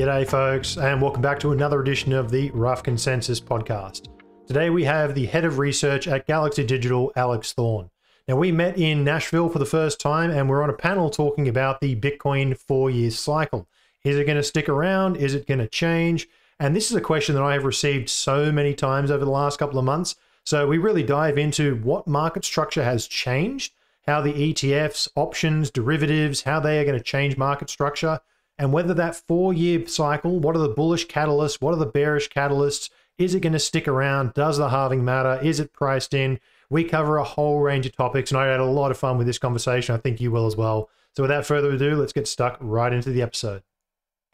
G'day, folks, and welcome back to another edition of the Rough Consensus podcast. Today we have the head of research at Galaxy Digital, Alex Thorn. Now, we met in Nashville for the first time, and we're on a panel talking about the Bitcoin four year cycle. Is it going to stick around? Is it going to change? And this is a question that I have received so many times over the last couple of months. So we really dive into what market structure has changed, how the ETFs, options, derivatives, how they are going to change market structure, and whether that four year cycle, what are the bullish catalysts, what are the bearish catalysts, is it going to stick around? Does the halving matter? Is it priced in? We cover a whole range of topics, and I had a lot of fun with this conversation. I think you will as well. So, without further ado, let's get stuck right into the episode.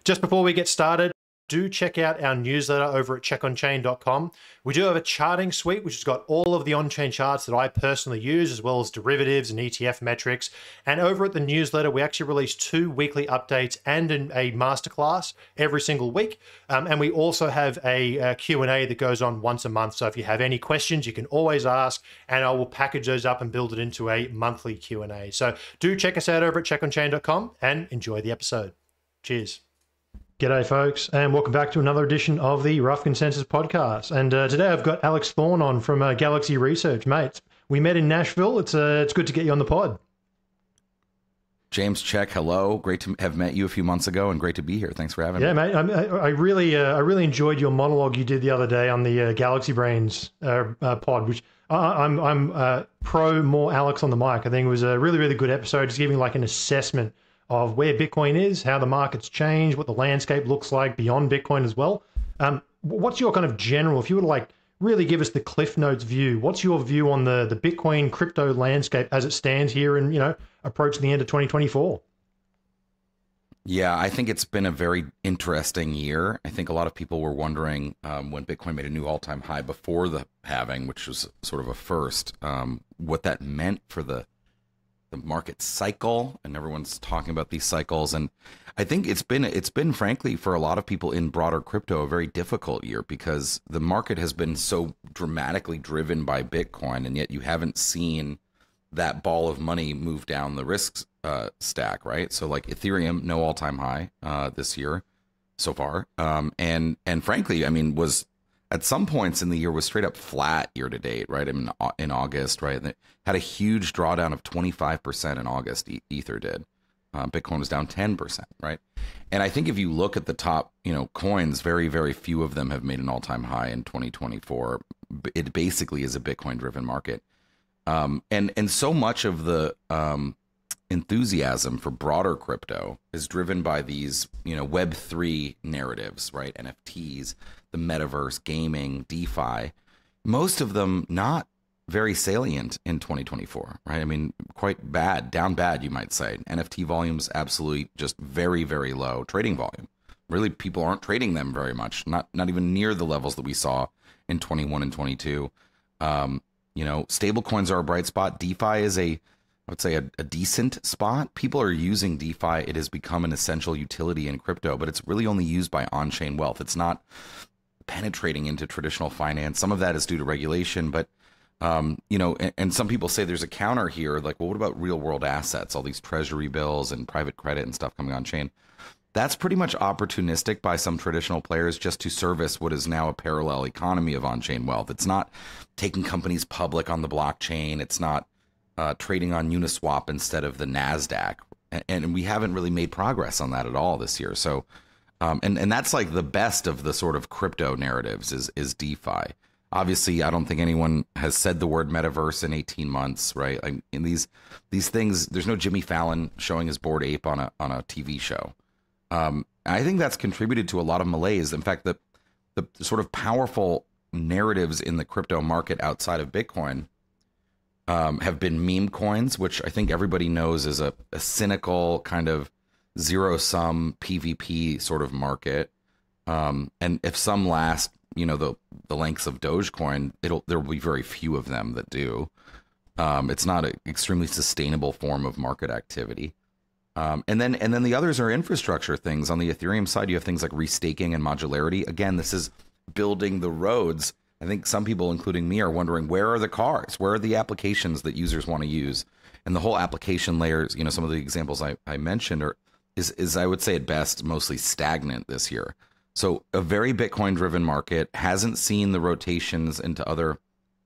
Just before we get started, do check out our newsletter over at checkonchain.com. We do have a charting suite, which has got all of the on chain charts that I personally use, as well as derivatives and ETF metrics. And over at the newsletter, we actually release two weekly updates and a masterclass every single week. Um, and we also have a, a Q&A that goes on once a month. So if you have any questions, you can always ask, and I will package those up and build it into a monthly Q&A. So do check us out over at checkonchain.com and enjoy the episode. Cheers. G'day, folks, and welcome back to another edition of the Rough Consensus podcast. And uh, today I've got Alex Thorn on from uh, Galaxy Research, mate. We met in Nashville. It's uh, it's good to get you on the pod. James Check, hello. Great to have met you a few months ago, and great to be here. Thanks for having yeah, me. Yeah, mate. I, I really uh, I really enjoyed your monologue you did the other day on the uh, Galaxy Brains uh, pod, which I, I'm I'm pro more Alex on the mic. I think it was a really really good episode, just giving like an assessment of where Bitcoin is, how the market's change, what the landscape looks like beyond Bitcoin as well. Um, what's your kind of general, if you were to like really give us the Cliff Notes view, what's your view on the the Bitcoin crypto landscape as it stands here and you know approaching the end of 2024? Yeah, I think it's been a very interesting year. I think a lot of people were wondering um, when Bitcoin made a new all time high before the halving, which was sort of a first, um, what that meant for the the market cycle and everyone's talking about these cycles and i think it's been it's been frankly for a lot of people in broader crypto a very difficult year because the market has been so dramatically driven by bitcoin and yet you haven't seen that ball of money move down the risk uh, stack right? So like ethereum no all-time high uh, this year so far. Um, and and frankly i mean was at some points in the year was straight up flat year to date, right? In in August, right? And it had a huge drawdown of 25% in August. Ether did. Uh, Bitcoin was down 10%, right? And I think if you look at the top, you know, coins, very very few of them have made an all-time high in 2024. It basically is a Bitcoin driven market. Um, and and so much of the um, enthusiasm for broader crypto is driven by these, you know, Web three narratives, right? NFTs, the metaverse, gaming, DeFi, most of them not very salient in 2024, right? I mean, quite bad, down bad, you might say. NFT volumes absolutely just very, very low. Trading volume, really, people aren't trading them very much, not not even near the levels that we saw in 21 and 22. Um, you know, stable coins are a bright spot. DeFi is a, I would say, a, a decent spot. People are using DeFi. It has become an essential utility in crypto, but it's really only used by on-chain wealth. It's not penetrating into traditional finance. Some of that is due to regulation, but um, you know, and, and, some people say there's a counter here, like, well, what about real world assets, all these treasury bills and private credit and stuff coming on chain? That's pretty much opportunistic by some traditional players just to service what is now a parallel economy of on chain wealth. It's not taking companies public on the blockchain. It's not uh, trading on Uniswap instead of the NASDAQ. And, and we haven't really made progress on that at all this year. So, um, and and that's like the best of the sort of crypto narratives is is DeFi. Obviously, I don't think anyone has said the word metaverse in 18 months, right? Like in these these things, there's no Jimmy Fallon showing his bored ape on a on a TV show. Um, I think that's contributed to a lot of malaise. In fact, the the sort of powerful narratives in the crypto market outside of Bitcoin um, have been meme coins, which I think everybody knows is a, a cynical kind of zero sum PvP sort of market. Um, and if some last, you know, the the lengths of Dogecoin, it'll there will be very few of them that do. Um, it's not an extremely sustainable form of market activity. Um, and then and then the others are infrastructure things. On the Ethereum side, you have things like restaking and modularity. Again, this is building the roads. I think some people, including me, are wondering where are the cars? Where are the applications that users want to use? And the whole application layers, you know, some of the examples I, I mentioned are is is I would say at best mostly stagnant this year. So a very Bitcoin driven market hasn't seen the rotations into other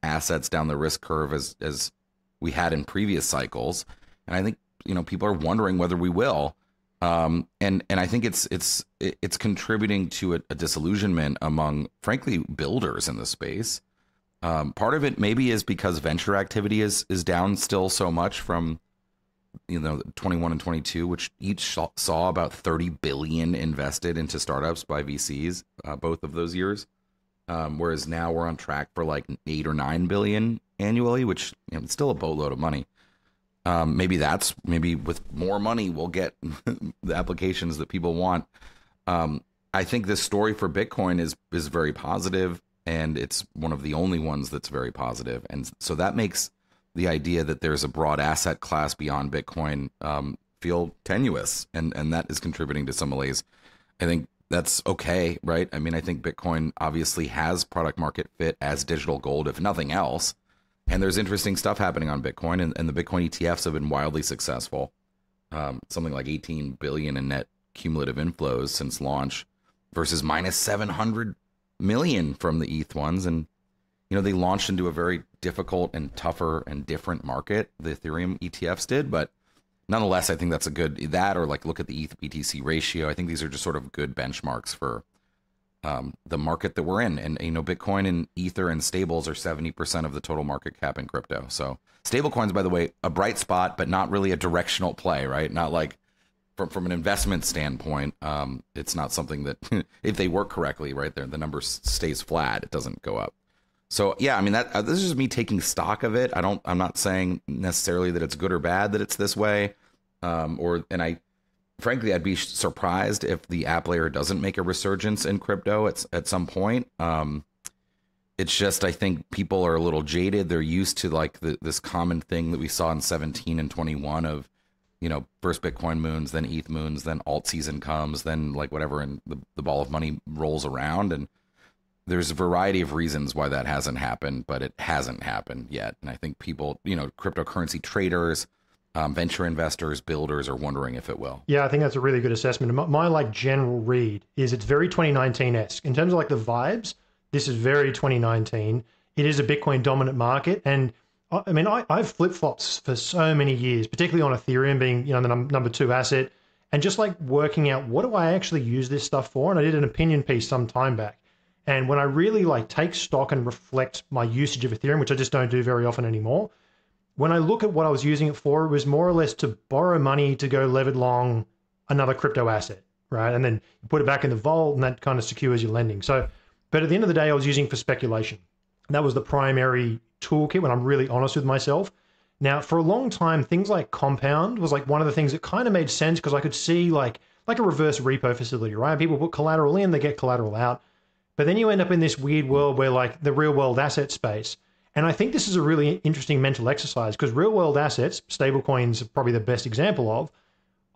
assets down the risk curve as as we had in previous cycles. And I think you know people are wondering whether we will. Um, and and I think it's it's it's contributing to a, a disillusionment among, frankly, builders in the space. Um, part of it maybe is because venture activity is is down still so much from you know 21 and 22 which each saw about 30 billion invested into startups by vcs uh, both of those years um, whereas now we're on track for like 8 or 9 billion annually which you know, it's still a boatload of money um, maybe that's maybe with more money we'll get the applications that people want um, i think this story for bitcoin is is very positive and it's one of the only ones that's very positive and so that makes the idea that there's a broad asset class beyond Bitcoin um, feel tenuous, and and that is contributing to some malaise. I think that's okay, right? I mean, I think Bitcoin obviously has product market fit as digital gold, if nothing else. And there's interesting stuff happening on Bitcoin, and, and the Bitcoin ETFs have been wildly successful. Um, something like 18 billion in net cumulative inflows since launch, versus minus 700 million from the ETH ones, and you know, they launched into a very difficult and tougher and different market. The Ethereum ETFs did, but nonetheless, I think that's a good that or like look at the ETH BTC ratio. I think these are just sort of good benchmarks for um, the market that we're in. And you know, Bitcoin and Ether and stables are seventy percent of the total market cap in crypto. So stablecoins, by the way, a bright spot, but not really a directional play, right? Not like from from an investment standpoint, um, it's not something that if they work correctly, right there, the number stays flat. It doesn't go up. So yeah, I mean that uh, this is just me taking stock of it. I don't. I'm not saying necessarily that it's good or bad that it's this way, um, or and I, frankly, I'd be surprised if the app layer doesn't make a resurgence in crypto at at some point. Um, it's just I think people are a little jaded. They're used to like the, this common thing that we saw in 17 and 21 of, you know, first Bitcoin moons, then ETH moons, then alt season comes, then like whatever, and the, the ball of money rolls around and there's a variety of reasons why that hasn't happened, but it hasn't happened yet. And I think people, you know, cryptocurrency traders, um, venture investors, builders are wondering if it will. Yeah, I think that's a really good assessment. My, my like general read is it's very 2019 esque in terms of like the vibes. This is very 2019. It is a Bitcoin dominant market, and I mean, I, I've flip flops for so many years, particularly on Ethereum being you know the num- number two asset, and just like working out what do I actually use this stuff for. And I did an opinion piece some time back and when I really like take stock and reflect my usage of Ethereum, which I just don't do very often anymore, when I look at what I was using it for, it was more or less to borrow money to go levered long another crypto asset, right? And then you put it back in the vault and that kind of secures your lending. So, but at the end of the day, I was using for speculation. That was the primary toolkit when I'm really honest with myself. Now, for a long time, things like Compound was like one of the things that kind of made sense because I could see like like a reverse repo facility, right? People put collateral in, they get collateral out. But then you end up in this weird world where, like, the real world asset space. And I think this is a really interesting mental exercise because real world assets, stablecoins are probably the best example of.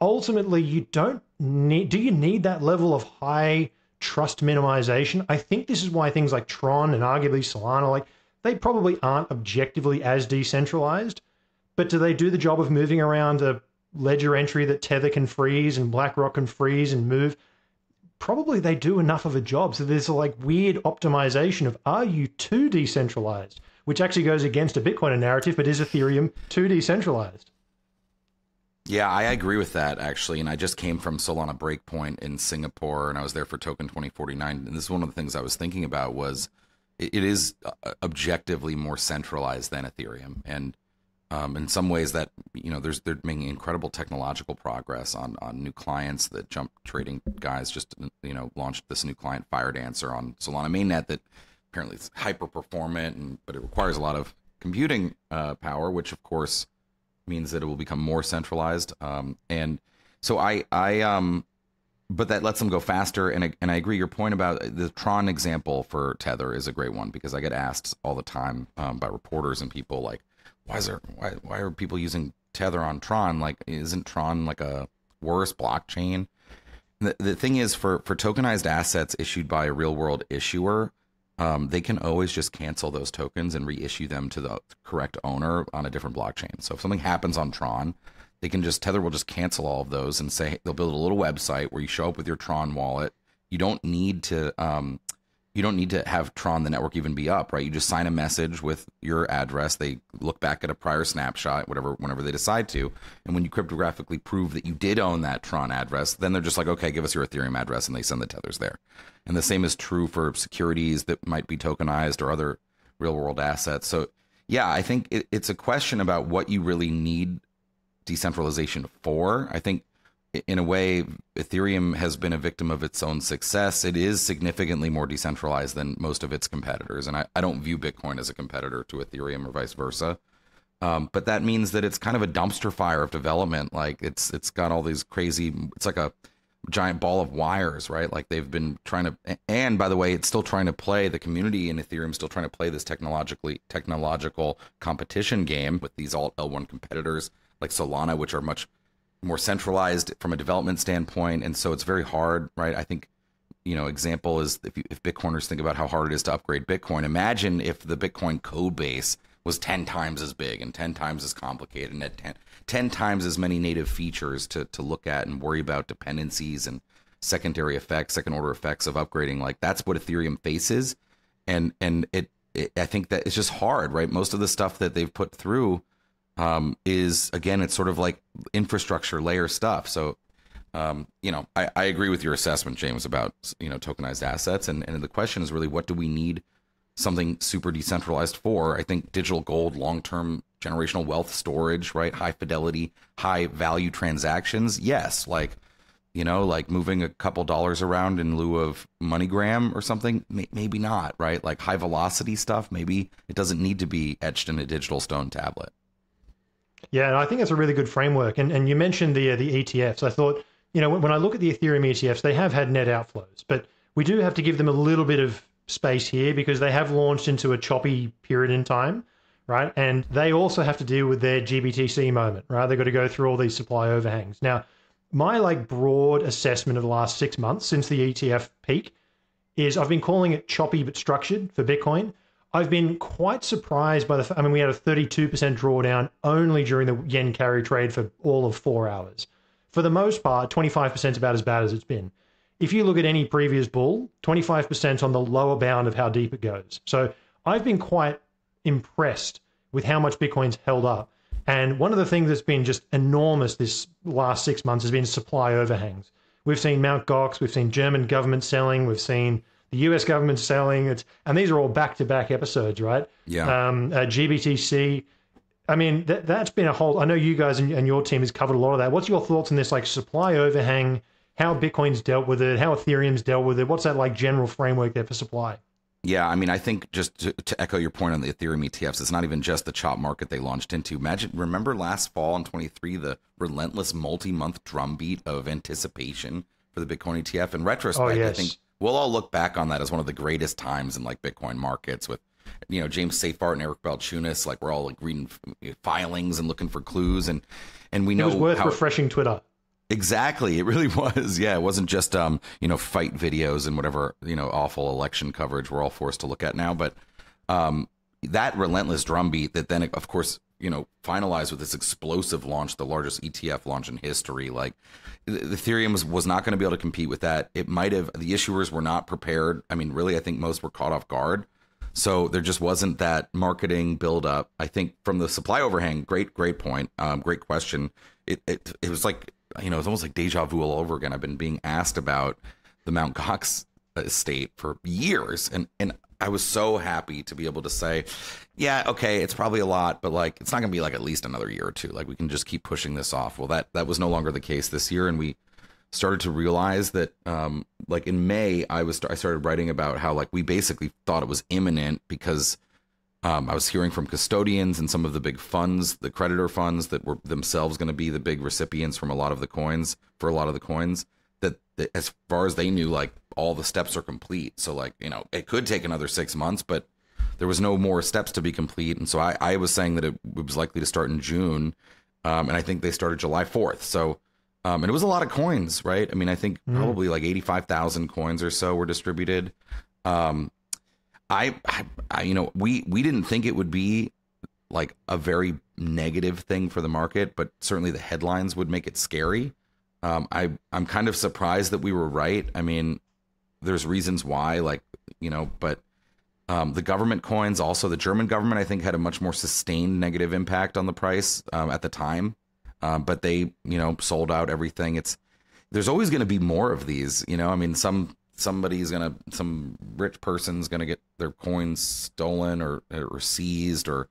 Ultimately, you don't need, do you need that level of high trust minimization? I think this is why things like Tron and arguably Solana, like, they probably aren't objectively as decentralized, but do they do the job of moving around a ledger entry that Tether can freeze and BlackRock can freeze and move? probably they do enough of a job. So there's a like weird optimization of are you too decentralized, which actually goes against a Bitcoin narrative, but is Ethereum too decentralized? Yeah, I agree with that actually. And I just came from Solana Breakpoint in Singapore, and I was there for Token 2049. And this is one of the things I was thinking about was it is uh, objectively more centralized than Ethereum, and um, in some ways, that you know, there's they're making incredible technological progress on on new clients. The jump trading guys just you know launched this new client Firedancer on Solana mainnet that apparently it's hyper performant, and but it requires a lot of computing uh, power, which of course means that it will become more centralized. Um, and so I I um but that lets them go faster. And I, and I agree. Your point about the Tron example for Tether is a great one because I get asked all the time um, by reporters and people like, why is there why why are people using Tether on Tron? Like, isn't Tron like a worse blockchain? The the thing is, for for tokenized assets issued by a real world issuer, um, they can always just cancel those tokens and reissue them to the correct owner on a different blockchain. So if something happens on Tron, they can just Tether will just cancel all of those and say they'll build a little website where you show up with your Tron wallet. You don't need to um, you don't need to have Tron the network even be up, right? You just sign a message with your address. They look back at a prior snapshot, whatever, whenever they decide to, and when you cryptographically prove that you did own that Tron address, then they're just like, okay, give us your Ethereum address, and they send the tethers there. And the same is true for securities that might be tokenized or other real world assets. So, yeah, I think it, it's a question about what you really need decentralization for. I think in a way, Ethereum has been a victim of its own success. It is significantly more decentralized than most of its competitors. And I, I don't view Bitcoin as a competitor to Ethereum or vice versa. Um, but that means that it's kind of a dumpster fire of development. Like it's it's got all these crazy. It's like a giant ball of wires, right? Like they've been trying to. And by the way, it's still trying to play the community in Ethereum. Still trying to play this technologically technological competition game with these alt L1 competitors like Solana, which are much more centralized from a development standpoint, and so it's very hard, right? I think you know, example is if, you, if Bitcoiners think about how hard it is to upgrade Bitcoin, imagine if the Bitcoin code base was 10 times as big and 10 times as complicated and had 10, 10 times as many native features to, to look at and worry about dependencies and secondary effects, second order effects of upgrading. Like that's what Ethereum faces. And, and it, it I think that it's just hard, right? Most of the stuff that they've put through um, is again, it's sort of like infrastructure layer stuff. So, um, you know, I, I agree with your assessment, James, about you know tokenized assets, and and the question is really what do we need something super decentralized for? I think digital gold, long term generational wealth storage, right? High fidelity, high value transactions. Yes, like you know, like moving a couple dollars around in lieu of MoneyGram or something, maybe not, right? Like high velocity stuff, maybe it doesn't need to be etched in a digital stone tablet. Yeah, and I think that's a really good framework. And and you mentioned the uh, the ETFs. I thought, you know, when I look at the Ethereum ETFs, they have had net outflows, but we do have to give them a little bit of space here because they have launched into a choppy period in time, right? And they also have to deal with their GBTC moment, right? They've got to go through all these supply overhangs. Now, my like broad assessment of the last six months since the ETF peak is I've been calling it choppy but structured for Bitcoin. I've been quite surprised by the. I mean, we had a 32% drawdown only during the yen carry trade for all of four hours. For the most part, 25% is about as bad as it's been. If you look at any previous bull, 25% on the lower bound of how deep it goes. So I've been quite impressed with how much Bitcoin's held up. And one of the things that's been just enormous this last six months has been supply overhangs. We've seen Mount Gox, we've seen German government selling, we've seen the U.S. government selling it, and these are all back-to-back episodes, right? Yeah. Um, uh, GBTC. I mean, that that's been a whole. I know you guys and, and your team has covered a lot of that. What's your thoughts on this, like supply overhang? How Bitcoin's dealt with it? How Ethereum's dealt with it? What's that like general framework there for supply? Yeah, I mean, I think just to, to, echo your point on the Ethereum ETFs, it's not even just the chop market they launched into. Imagine, remember last fall in 23, the relentless multi-month drumbeat of anticipation for the Bitcoin ETF. In retrospect, oh, yes. I think we'll all look back on that as one of the greatest times in like Bitcoin markets with you know James Seyffart and Eric Balchunas. Like we're all like reading filings and looking for clues, and and we know it was worth refreshing Twitter. Exactly, it really was. Yeah, it wasn't just um you know fight videos and whatever you know awful election coverage we're all forced to look at now, but um that relentless drumbeat that then of course you know finalized with this explosive launch, the largest ETF launch in history. Like the Ethereum was, was not going to be able to compete with that. It might have the issuers were not prepared. I mean, really, I think most were caught off guard. So there just wasn't that marketing build up. I think from the supply overhang, great, great point, um, great question. It, it it was like you know, it's almost like deja vu all over again. I've been being asked about the Mount Gox estate for years, and and I was so happy to be able to say, yeah, okay, it's probably a lot, but like it's not going to be like at least another year or two. Like we can just keep pushing this off. Well, that that was no longer the case this year, and we started to realize that um like in May I was I started writing about how like we basically thought it was imminent because um, I was hearing from custodians and some of the big funds, the creditor funds that were themselves going to be the big recipients from a lot of the coins for a lot of the coins that, that as far as they knew like all the steps are complete. So like, you know, it could take another 6 months, but there was no more steps to be complete. And so I, I was saying that it, it was likely to start in June. Um, and I think they started July 4th. So, um, and it was a lot of coins, right? I mean, I think mm. probably like 85,000 coins or so were distributed. Um, I, I, I, you know, we, we didn't think it would be like a very negative thing for the market, but certainly the headlines would make it scary. Um, I I'm kind of surprised that we were right. I mean, there's reasons why, like you know, but um, the government coins, also the German government, I think had a much more sustained negative impact on the price um, at the time. Um, but they, you know, sold out everything. It's there's always going to be more of these. You know, I mean, some somebody's gonna, some rich person's gonna get their coins stolen or or seized, or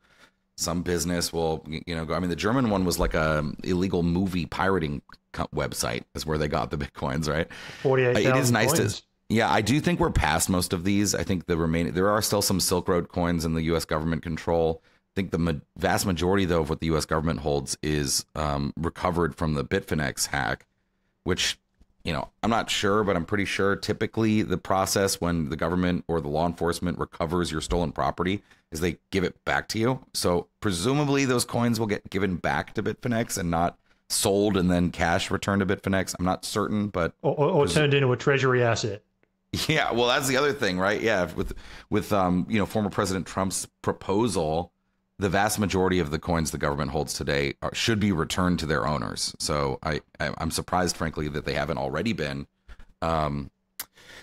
some business will, you know, go. I mean, the German one was like a illegal movie pirating website, is where they got the bitcoins, right? Forty eight. It is nice coins. to yeah, I do think we're past most of these. I think the remaining there are still some Silk Road coins in the U.S. government control. I think the ma- vast majority, though, of what the U.S. government holds is um, recovered from the Bitfinex hack, which you know I'm not sure, but I'm pretty sure typically the process when the government or the law enforcement recovers your stolen property is they give it back to you. So presumably those coins will get given back to Bitfinex and not sold and then cash returned to Bitfinex. I'm not certain, but or, or, or turned into a treasury asset. Yeah, well, that's the other thing, right? Yeah, with with um, you know, former President Trump's proposal, the vast majority of the coins the government holds today are, should be returned to their owners. So I, I am surprised, frankly, that they haven't already been. Um,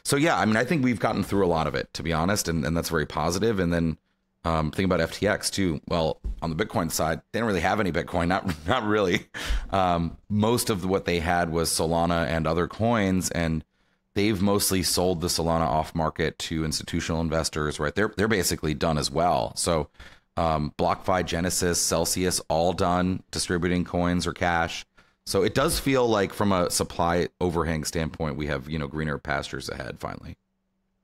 so yeah, I mean, I think we've gotten through a lot of it, to be honest, and, and that's very positive. And then um, think about FTX too. Well, on the Bitcoin side, they don't really have any Bitcoin. Not not really. Um, most of what they had was Solana and other coins, and they've mostly sold the Solana off market to institutional investors, right? They're they're basically done as well. So um, BlockFi, Genesis, Celsius, all done distributing coins or cash. So it does feel like, from a supply overhang standpoint, we have you know greener pastures ahead. Finally,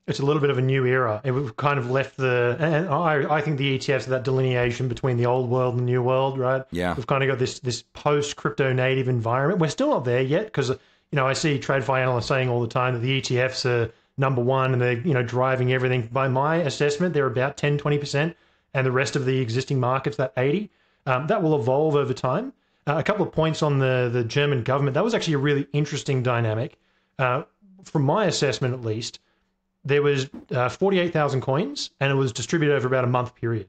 it's a little bit of a new era. It we've kind of left the, and I, I think the ETFs are that delineation between the old world and the new world, right? Yeah, we've kind of got this this post crypto native environment. We're still not there yet because you know, I see TradFi analysts saying all the time that the ETFs are number one and they're, you know, driving everything. By my assessment, they're about 10, 20%, and the rest of the existing markets, that 80. Um, that will evolve over time. Uh, a couple of points on the, the German government. That was actually a really interesting dynamic. Uh, from my assessment, at least, there was uh, 48,000 coins and it was distributed over about a month period.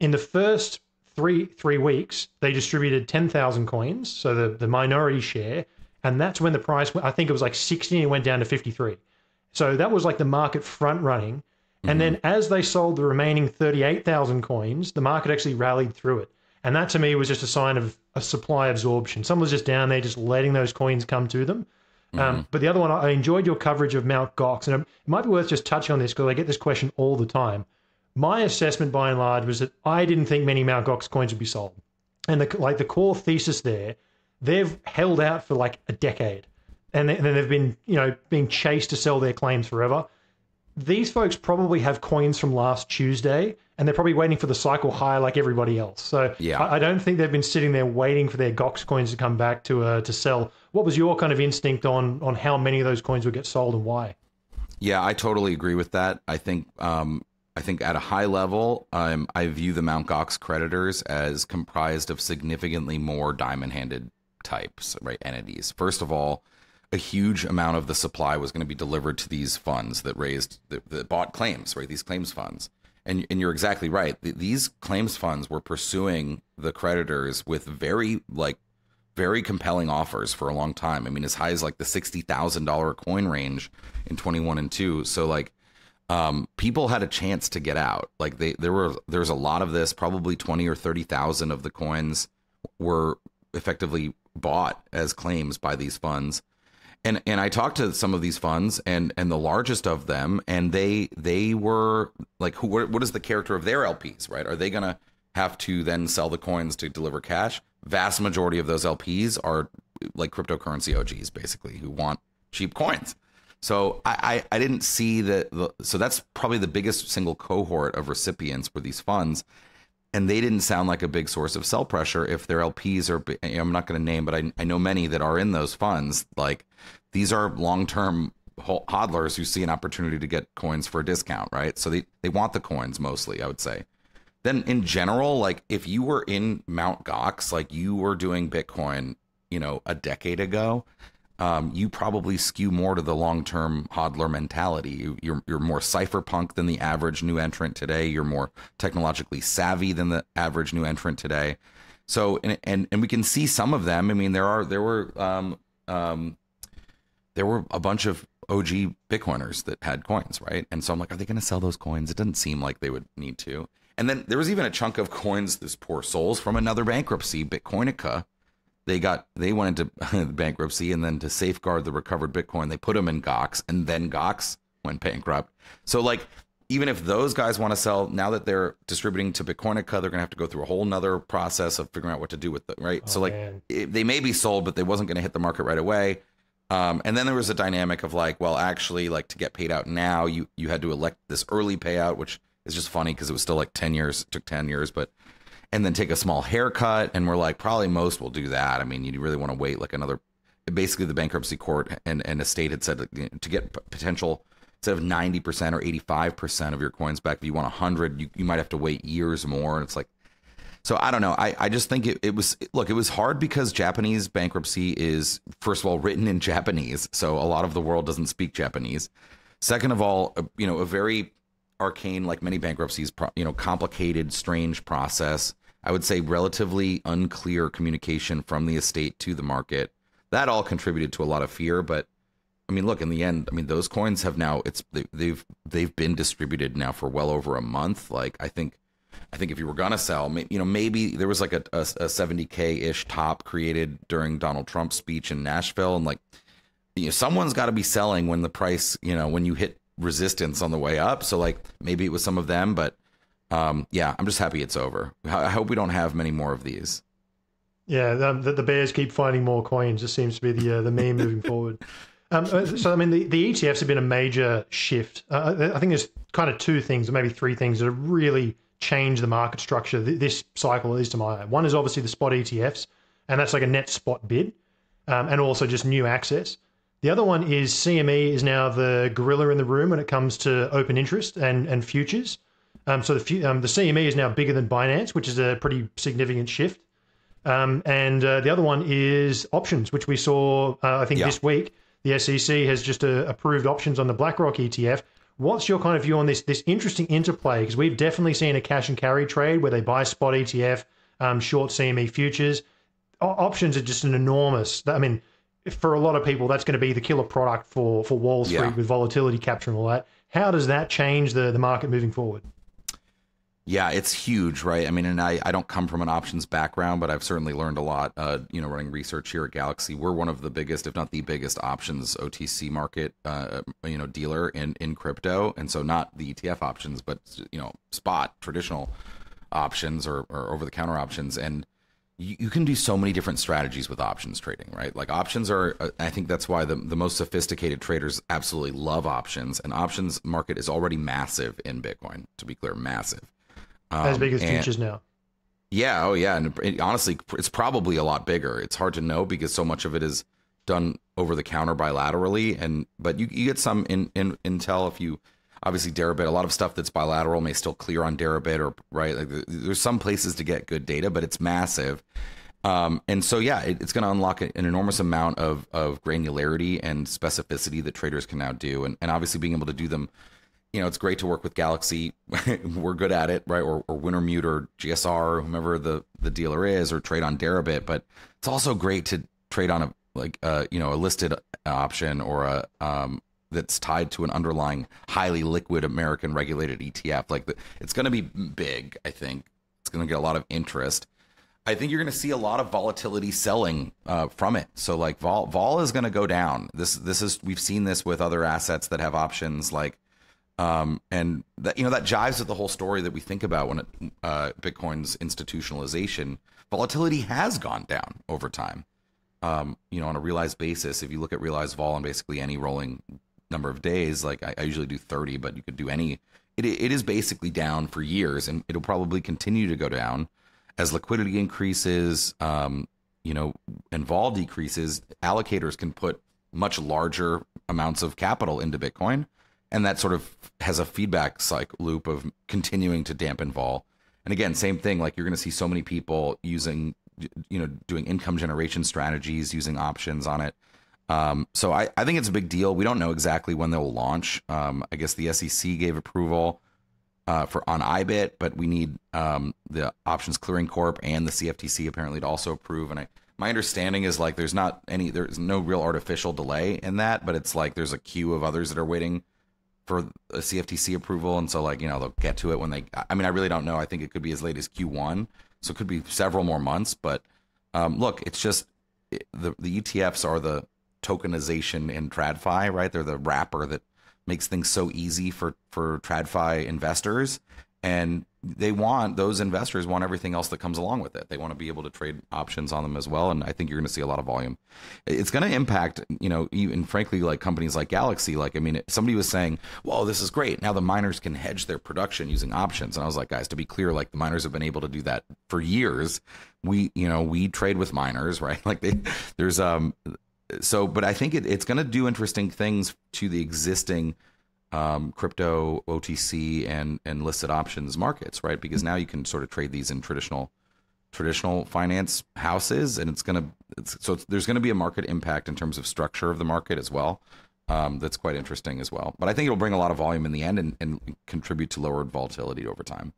In the first three three weeks, they distributed 10,000 coins, so the, the minority share, and that's when the price, I think it was like 60 and it went down to 53. So that was like the market front running. And mm-hmm. then as they sold the remaining 38,000 coins, the market actually rallied through it. And that to me was just a sign of a supply absorption. Someone was just down there, just letting those coins come to them. Um, mm-hmm. Um, but the other one, I enjoyed your coverage of Mount Gox, and it might be worth just touching on this because I get this question all the time. My assessment, by and large, was that I didn't think many Mount Gox coins would be sold, and the, like the core thesis there they've held out for like a decade and then they've been, you know, being chased to sell their claims forever. These folks probably have coins from last Tuesday and they're probably waiting for the cycle high like everybody else. So yeah. I, I don't think they've been sitting there waiting for their Gox coins to come back to uh, to sell. What was your kind of instinct on on how many of those coins would get sold and why? Yeah, I totally agree with that. I think um, I think at a high level, um, I view the Mount Gox creditors as comprised of significantly more diamond-handed types, right? Entities. First of all, a huge amount of the supply was going to be delivered to these funds that raised that, that bought claims, right? These claims funds. And, and you're exactly right. These claims funds were pursuing the creditors with very like very compelling offers for a long time. I mean, as high as like the sixty thousand dollar coin range in twenty one and two. So like, um, people had a chance to get out. Like they there were there's a lot of this. Probably twenty or thirty thousand of the coins were effectively bought as claims by these funds. And and I talked to some of these funds and and the largest of them and they they were like who what, what is the character of their LPs, right? Are they going to have to then sell the coins to deliver cash? Vast majority of those LPs are like cryptocurrency OGs basically who want cheap coins. So I, I, I didn't see that. So that's probably the biggest single cohort of recipients were these funds and they didn't sound like a big source of sell pressure if their LPs are I'm not going to name but I, I know many that are in those funds. Like these are long-term hodlers who see an opportunity to get coins for a discount right? So they they want the coins mostly I would say. Then in general like if you were in Mount Gox like you were doing bitcoin you know a decade ago um, you probably skew more to the long-term hodler mentality. You, you're you're more cypherpunk than the average new entrant today. You're more technologically savvy than the average new entrant today. So and and and we can see some of them. I mean, there are there were um um there were a bunch of OG Bitcoiners that had coins, right? And so I'm like, are they going to sell those coins? It doesn't seem like they would need to. And then there was even a chunk of coins, this poor souls from another bankruptcy, Bitcoinica. They got they went into bankruptcy, and then to safeguard the recovered Bitcoin, they put them in Gox, and then Gox went bankrupt. So like even if those guys want to sell now that they're distributing to Bitcoinica, they're going to have to go through a whole nother process of figuring out what to do with it, right? Oh, so like it, they may be sold, but they wasn't going to hit the market right away. Um, and then there was a dynamic of like, well, actually, like to get paid out now, you you had to elect this early payout, which is just funny because it was still like ten years, took ten years, but and then take a small haircut. And we're like, probably most will do that. I mean, you really want to wait like another. Basically, the bankruptcy court and and estate had said to get potential instead of ninety percent or eighty five percent of your coins back, if you want hundred, you you might have to wait years more. And it's like so I don't know. I, I just think it, it was look, it was hard because Japanese bankruptcy is first of all written in Japanese, so a lot of the world doesn't speak Japanese. Second of all, uh, you know, a very arcane, like many bankruptcies, you know, complicated, strange process. I would say relatively unclear communication from the estate to the market. That all contributed to a lot of fear, but I mean, look, in the end, I mean, those coins have now it's they've they've been distributed now for well over a month. Like I think I think if you were gonna sell, you know, maybe there was like a, a, a 70k ish top created during Donald Trump's speech in Nashville, and like, you know, someone's got to be selling when the price, you know, when you hit resistance on the way up. So like, maybe it was some of them, but um, yeah, I'm just happy it's over. I hope we don't have many more of these. Yeah, the, the Bears keep finding more coins. This seems to be the uh, the meme moving forward. Um, uh, so I mean, the, the ETFs have been a major shift. Uh, I think there's kind of two things, or maybe three things that have really changed the market structure this cycle, at least to my eye. One is obviously the spot ETFs, and that's like a net spot bid, um, and also just new access. The other one is CME is now the gorilla in the room when it comes to open interest and and futures. Um, so the um, the CME is now bigger than Binance, which is a pretty significant shift. Um, and uh, the other one is options, which we saw uh, I think yeah. this week. The SEC has just uh, approved options on the BlackRock ETF, What's your kind of view on this this interesting interplay? Because we've definitely seen a cash and carry trade where they buy spot ETF, um, short CME futures. O- options are just an enormous. I mean, for a lot of people, that's going to be the killer product for for Wall Street yeah. with volatility capture and all that. How does that change the the market moving forward? Yeah, it's huge, right? I mean, and I, I don't come from an options background, but I've certainly learned a lot, uh, you know, running research here at Galaxy. We're one of the biggest, if not the biggest, options OTC market, uh, you know, dealer in, in crypto. And so not the ETF options, but, you know, spot traditional options or, or over the counter options. And you, you can do so many different strategies with options trading, right? Like options are, uh, I think that's why the, the most sophisticated traders absolutely love options. And options market is already massive in Bitcoin, to be clear, massive. Um, as big as futures now. Yeah, oh yeah, and it, honestly, it's probably a lot bigger. It's hard to know because so much of it is done over the counter bilaterally, and but you, you get some in, in intel if you obviously Deribit. A lot of stuff that's bilateral may still clear on Deribit, or right. Like there's some places to get good data, but it's massive. Um, and so, yeah, it, it's going to unlock an enormous amount of, of granularity and specificity that traders can now do. And, and obviously being able to do them you know, it's great to work with Galaxy. We're good at it, right? Or, or Wintermute or GSR, whomever the, the dealer is, or trade on Deribit. But it's also great to trade on a like uh, you know a listed option or a um, that's tied to an underlying highly liquid American regulated ETF. Like the, it's going to be big. I think it's going to get a lot of interest. I think you're going to see a lot of volatility selling uh, from it. So like vol vol is going to go down. This this is we've seen this with other assets that have options like um, and that you know that jives with the whole story that we think about when it, uh, Bitcoin's institutionalization. Volatility has gone down over time. Um, you know, on a realized basis, if you look at realized vol on basically any rolling number of days, like I, I usually do 30, but you could do any. It, it is basically down for years, and it'll probably continue to go down as liquidity increases. Um, you know, and vol decreases. Allocators can put much larger amounts of capital into Bitcoin and that sort of has a feedback cycle loop of continuing to dampen vol. And again, same thing. Like you're going to see so many people using, you know, doing income generation strategies, using options on it. Um, so I, I think it's a big deal. We don't know exactly when they'll launch. Um, I guess the SEC gave approval. uh, for on IBIT, but we need um, the Options Clearing Corp and the CFTC apparently to also approve. And I, my understanding is like there's not any, there's no real artificial delay in that, but it's like there's a queue of others that are waiting for a CFTC approval, and so like you know they'll get to it when they. I mean, I really don't know. I think it could be as late as Q1, so it could be several more months. But um, look, it's just the the ETFs are the tokenization in TradFi, right? They're the wrapper that makes things so easy for for TradFi investors, and they want those investors want everything else that comes along with it. They want to be able to trade options on them as well, and I think you're going to see a lot of volume. It's going to impact, you know, even frankly, like companies like Galaxy. Like, I mean, somebody was saying, "Well, this is great. Now the miners can hedge their production using options." And I was like, guys, to be clear, like the miners have been able to do that for years. We, you know, we trade with miners, right? Like, they, there's um, so, but I think it, it's going to do interesting things to the existing um, crypto, OTC, and and listed options markets, right? Because now you can sort of trade these in traditional traditional finance houses, and it's gonna it's, so it's, there's going to be a market impact in terms of structure of the market as well. Um, that's quite interesting as well. But I think it'll bring a lot of volume in the end and, and contribute to lowered volatility over time.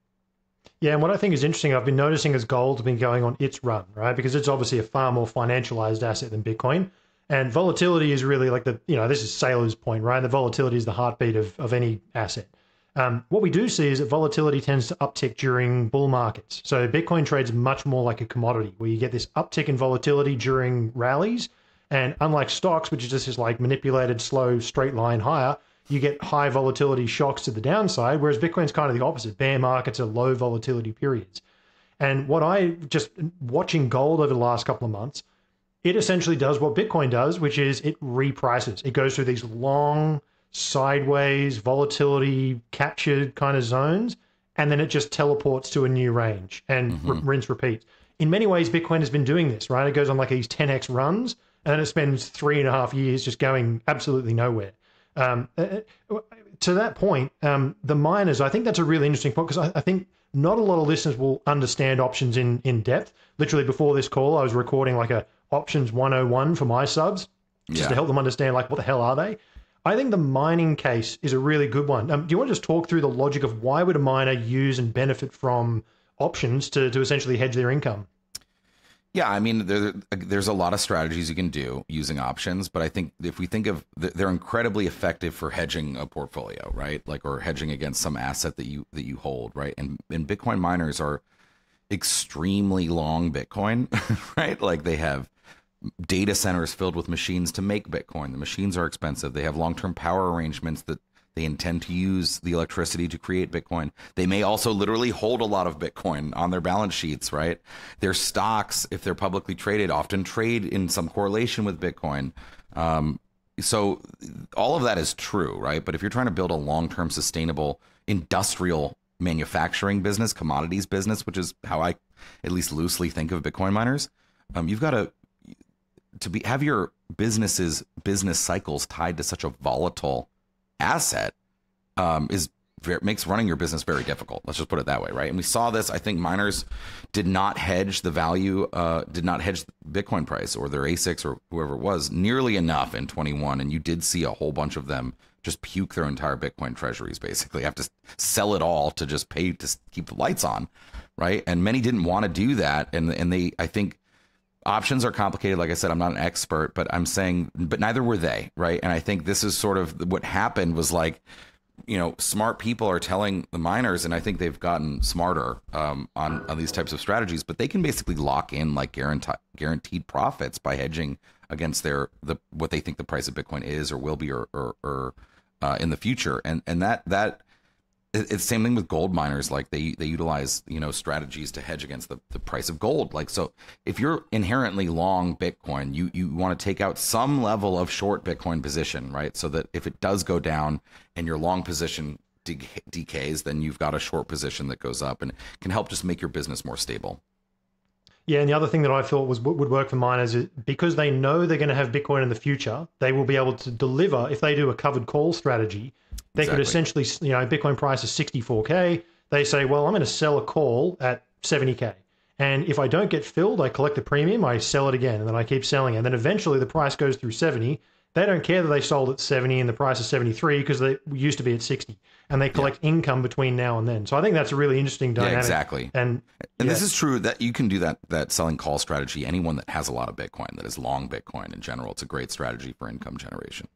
Yeah, and what I think is interesting, I've been noticing as gold's been going on its run, right? Because it's obviously a far more financialized asset than Bitcoin. And volatility is really like the, you know, this is Saylor's point, right? The volatility is the heartbeat of, of any asset. Um, what we do see is that volatility tends to uptick during bull markets. So Bitcoin trades much more like a commodity, where you get this uptick in volatility during rallies. And unlike stocks, which is just this like manipulated, slow, straight line higher, you get high volatility shocks to the downside, whereas Bitcoin's kind of the opposite. Bear markets are low volatility periods. And what I just watching gold over the last couple of months, it essentially does what Bitcoin does, which is it reprices. It goes through these long sideways volatility captured kind of zones, and then it just teleports to a new range and mm-hmm. rinse repeat. In many ways, Bitcoin has been doing this, right? It goes on like these 10x runs, and then it spends three and a half years just going absolutely nowhere. Um, uh, uh, to that point, um, the miners, I think that's a really interesting point because I, I think not a lot of listeners will understand options in in depth. Literally before this call, I was recording like a options 101 for my subs, just yeah. to help them understand like what the hell are they. I think the mining case is a really good one. Um, do you want to just talk through the logic of why would a miner use and benefit from options to, to essentially hedge their income? Yeah, I mean, there, there's a lot of strategies you can do using options, but I think if we think of, they're incredibly effective for hedging a portfolio, right? Like, or hedging against some asset that you that you hold, right? And and Bitcoin miners are extremely long Bitcoin, right? Like they have data centers filled with machines to make Bitcoin. The machines are expensive. They have long term power arrangements that they intend to use the electricity to create Bitcoin. They may also literally hold a lot of Bitcoin on their balance sheets, right? Their stocks, if they're publicly traded, often trade in some correlation with Bitcoin. Um, so all of that is true, right? But if you're trying to build a long term sustainable industrial manufacturing business, commodities business, which is how I at least loosely think of Bitcoin miners, um, you've got to to be have your businesses business cycles tied to such a volatile asset um, is makes running your business very difficult. Let's just put it that way, right? And we saw this. I think miners did not hedge the value, uh, did not hedge Bitcoin price or their ASICs or whoever it was nearly enough in 21. And you did see a whole bunch of them just puke their entire Bitcoin treasuries, basically have to sell it all to just pay to keep the lights on, right? And many didn't want to do that, and and they, I think, options are complicated. Like I said, I'm not an expert, but I'm saying, but neither were they, right? And I think this is sort of what happened was like, you know, smart people are telling the miners, and I think they've gotten smarter um, on on these types of strategies. But they can basically lock in like guaranteed guaranteed profits by hedging against their the what they think the price of Bitcoin is or will be or or, or uh, in the future, and and that that it's the same thing with gold miners like they they utilize you know strategies to hedge against the, the price of gold. Like so if you're inherently long bitcoin you you want to take out some level of short bitcoin position right? So that if it does go down and your long position de- decays then you've got a short position that goes up and can help just make your business more stable yeah, and the other thing that I thought was would work for miners is because they know they're going to have Bitcoin in the future, they will be able to deliver if they do a covered call strategy. They exactly. could essentially, you know, Bitcoin price is 64k. They say, well, I'm going to sell a call at 70k, and if I don't get filled, I collect the premium, I sell it again, and then I keep selling it. And then eventually the price goes through 70, they don't care that they sold at 70 and the price is 73 because they used to be at 60 and they collect yeah. income between now and then. So I think that's a really interesting dynamic. Yeah, exactly. And and yeah. this is true that you can do that that selling call strategy. Anyone that has a lot of Bitcoin, that is long Bitcoin in general, it's a great strategy for income generation.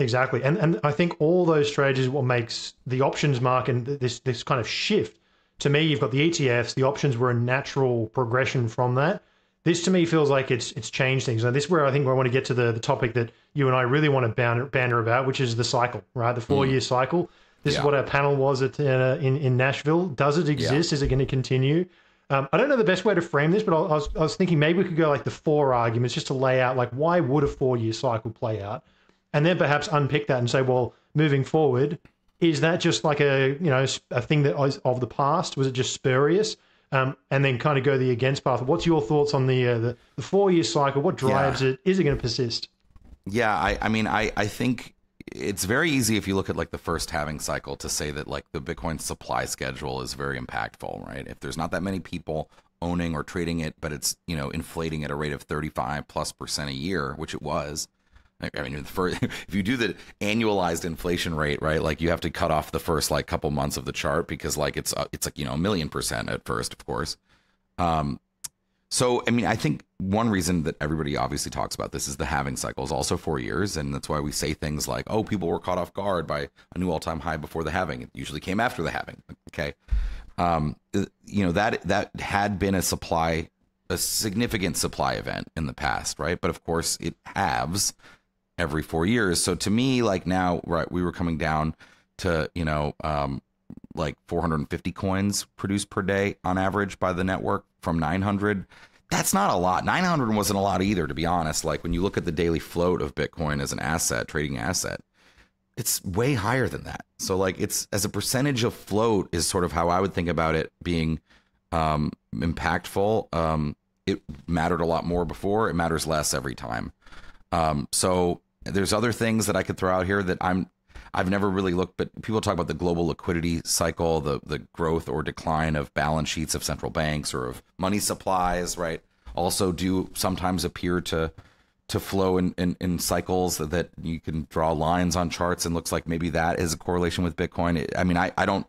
Exactly. And and I think all those strategies what makes the options market this this kind of shift. To me, you've got the ETFs, the options were a natural progression from that this to me feels like it's it's changed things. And this is where I think I want to get to the, the topic that you and I really want to banter, banter about, which is the cycle, right? The four year mm. cycle. This yeah. is what our panel was at uh, in in Nashville. Does it exist? Yeah. Is it going to continue? Um, I don't know the best way to frame this, but I, I, was, I was thinking maybe we could go like the four arguments just to lay out like why would a four year cycle play out, and then perhaps unpick that and say, well, moving forward, is that just like a you know a thing that was of the past? Was it just spurious? um, and then kind of go the against path. What's your thoughts on the uh, the, the four year cycle? What drives yeah. it? Is it going to persist? Yeah, I, I mean, I, I think it's very easy if you look at like the first halving cycle to say that like the Bitcoin supply schedule is very impactful, right? If there's not that many people owning or trading it, but it's you know inflating at a rate of 35 plus percent a year, which it was, I mean, if you do the annualized inflation rate, right? Like you have to cut off the first like couple months of the chart because like it's uh, it's like you know a million percent at first, of course. Um, so I mean, I think one reason that everybody obviously talks about this is the halving cycle is also four years, and that's why we say things like, "Oh, people were caught off guard by a new all-time high before the halving." It usually came after the halving. Okay, um, you know that that had been a supply, a significant supply event in the past, right? But of course, it halves every four years. So to me, like now, right, we were coming down to you know um, like 450 coins produced per day on average by the network from 900. That's not a lot. 900 wasn't a lot either, to be honest. Like when you look at the daily float of Bitcoin as an asset, trading asset, it's way higher than that. So like it's as a percentage of float is sort of how I would think about it being um, impactful. Um, it mattered a lot more before. It matters less every time. Um, so there's other things that I could throw out here that I'm I've never really looked, but people talk about the global liquidity cycle, the the growth or decline of balance sheets of central banks or of money supplies, right? Also, do sometimes appear to to flow in, in, in cycles that, you can draw lines on charts and looks like maybe that is a correlation with Bitcoin. I mean, I, I don't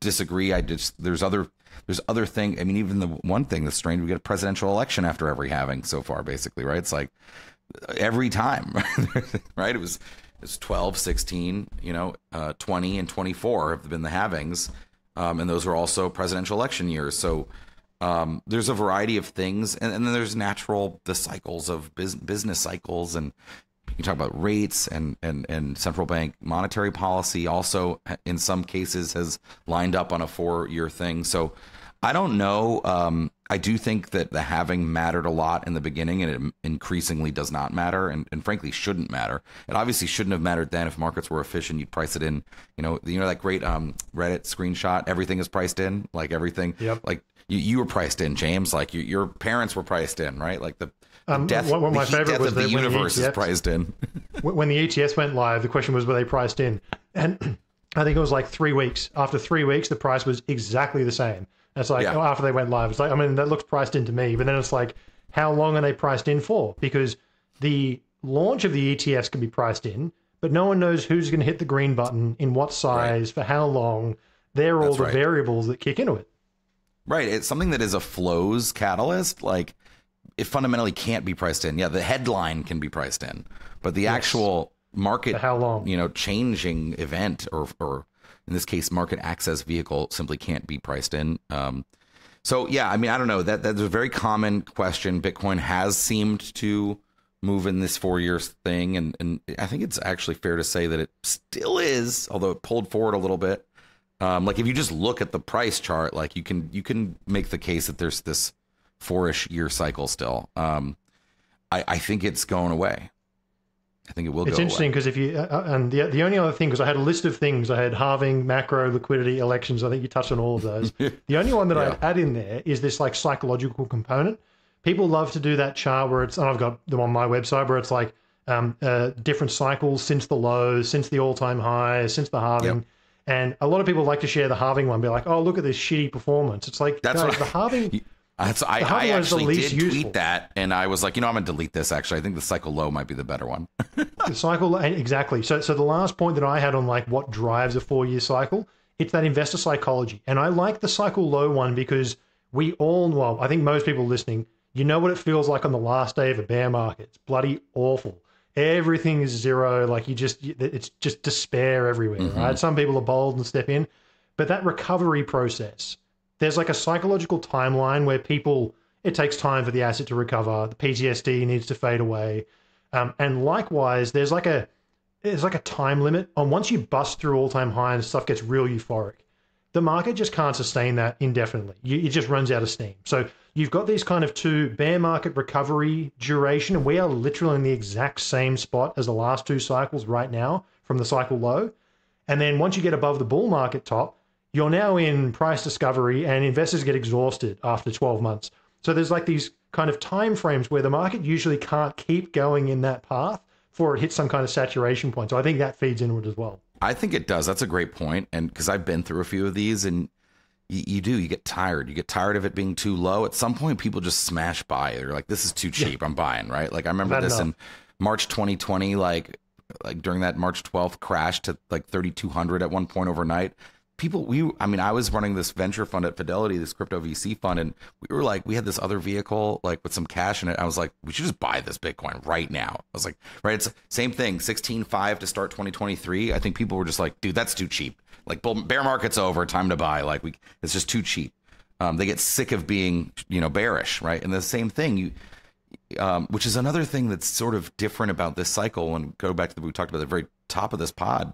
disagree. I just there's other there's other thing. I mean, even the one thing that's strange, we get a presidential election after every halving so far, basically, right? It's like every time, right? It was it's 12, 16, you know, uh, 20 and 24 have been the halvings. Um, and those are also presidential election years. So um, there's a variety of things. And, and, then there's natural, the cycles of business, business cycles. And you talk about rates and, and, and central bank monetary policy also in some cases has lined up on a four year thing. So I don't know. Um, I do think that the halving mattered a lot in the beginning, and it increasingly does not matter, and, and frankly shouldn't matter. It obviously shouldn't have mattered then. If markets were efficient, you'd price it in. You know, you know that great um, Reddit screenshot. Everything is priced in, like everything. Yep. Like you, you were priced in, James. Like you, your parents were priced in, right? Like the, the um, death, what, what my favorite death was of the universe the ETFs, is priced in. when the ETFs went live, the question was, were they priced in? And I think it was like three weeks. After three weeks, the price was exactly the same. It's like yeah. after they went live, it's like I mean that looks priced into me, but then it's like how long are they priced in for? Because the launch of the ETFs can be priced in, but no one knows who's going to hit the green button in what size right. for how long. They're all the right. variables that kick into it. Right. It's something that is a flows catalyst. Like it fundamentally can't be priced in. Yeah, the headline can be priced in, but the yes. actual market, for how long, you know, changing event or or in this case, market access vehicle simply can't be priced in. Um, so yeah, I mean, I don't know. That that's a very common question. Bitcoin has seemed to move in this four years thing, and and I think it's actually fair to say that it still is, although it pulled forward a little bit. Um, like if you just look at the price chart, like you can you can make the case that there's this four-ish year cycle still. Um, I, I think it's going away. I think it will. It's interesting because if you uh, uh, and the the only other thing because I had a list of things I had halving, macro, liquidity, elections. I think you touched on all of those. the only one that yeah. I add in there is this like psychological component. People love to do that chart where it's and I've got them on my website where it's like um, uh, different cycles since the lows, since the all time highs, since the halving. Yep. And a lot of people like to share the halving one, be like, "Oh, look at this shitty performance." It's like that's guys, the halving. That's, I, I actually did useful. tweet that, and I was like, you know, I'm gonna delete this. Actually, I think the cycle low might be the better one. the cycle, exactly. So, so the last point that I had on like what drives a four year cycle, it's that investor psychology, and I like the cycle low one because we all, well, I think most people listening, you know what it feels like on the last day of a bear market. It's bloody awful. Everything is zero. Like you just, it's just despair everywhere. Mm-hmm. Right? Some people are bold and step in, but that recovery process there's like a psychological timeline where people it takes time for the asset to recover the ptsd needs to fade away. Um, and likewise there's like a there's like a time limit on once you bust through all-time high and stuff gets real euphoric the market just can't sustain that indefinitely. You, it just runs out of steam. So you've got these kind of two bear market recovery duration and we are literally in the exact same spot as the last two cycles right now from the cycle low. And then once you get above the bull market top you're now in price discovery and investors get exhausted after 12 months. So there's like these kind of time frames where the market usually can't keep going in that path before it hits some kind of saturation point. So I think that feeds inward as well. I think it does. That's a great point. And because I've been through a few of these and you, you, do, you get tired. You get tired of it being too low. At some point, people just smash buy. They're like, this is too cheap. Yeah. I'm buying, right? Like I remember this enough. in March 2020, like like during that March 12th crash to like 3,200 at one point overnight people we i mean i was running this venture fund at fidelity this crypto vc fund and we were like we had this other vehicle like with some cash in it. I was like we should just buy this bitcoin right now. I was like right it's same thing 16.5 to start 2023 i think people were just like dude that's too cheap. Like bear market's over time to buy. Like we it's just too cheap. Um, they get sick of being you know bearish right? And the same thing you um, which is another thing that's sort of different about this cycle. And go back to the we talked about the very top of this pod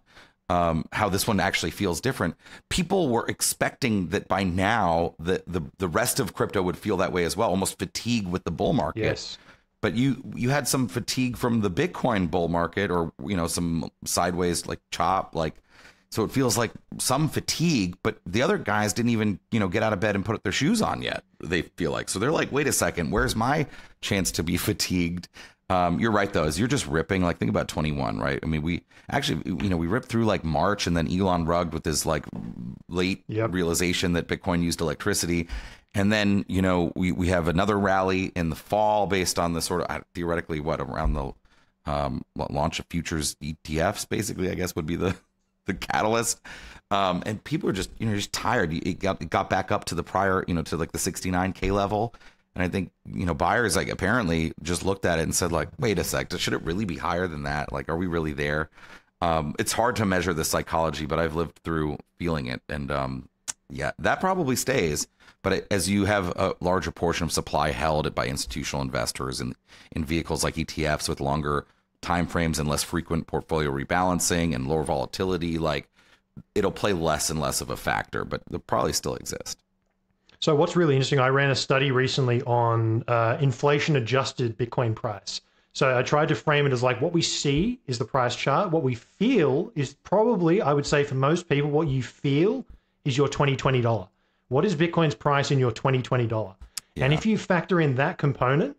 um, how this one actually feels different. People were expecting that by now the, the the rest of crypto would feel that way as well, almost fatigue with the bull market. Yes. But you you had some fatigue from the Bitcoin bull market, or you know some sideways like chop, like so it feels like some fatigue. But the other guys didn't even you know get out of bed and put their shoes on yet. They feel like so they're like, wait a second, where's my chance to be fatigued? Um, you're right though. Is you're just ripping. Like think about 21, right? I mean, we actually, you know, we ripped through like March, and then Elon rugged with his like late yep. realization that Bitcoin used electricity, and then you know we we have another rally in the fall based on the sort of uh, theoretically what around the um, launch of futures ETFs, basically, I guess would be the the catalyst. Um, and people are just you know just tired. It got it got back up to the prior you know to like the 69k level, and I think, you know, buyers like apparently just looked at it and said, like, wait a sec, should it really be higher than that? Like, are we really there? Um, it's hard to measure the psychology, but I've lived through feeling it. And um, yeah, that probably stays. But as you have a larger portion of supply held by institutional investors in, in vehicles like ETFs with longer time frames and less frequent portfolio rebalancing and lower volatility, like it'll play less and less of a factor, but they'll probably still exist. So what's really interesting, I ran a study recently on uh, inflation adjusted Bitcoin price. So I tried to frame it as like what we see is the price chart. What we feel is probably, I would say for most people, what you feel is your 2020 dollar. What is Bitcoin's price in your 2020 dollar? Yeah. And if you factor in that component,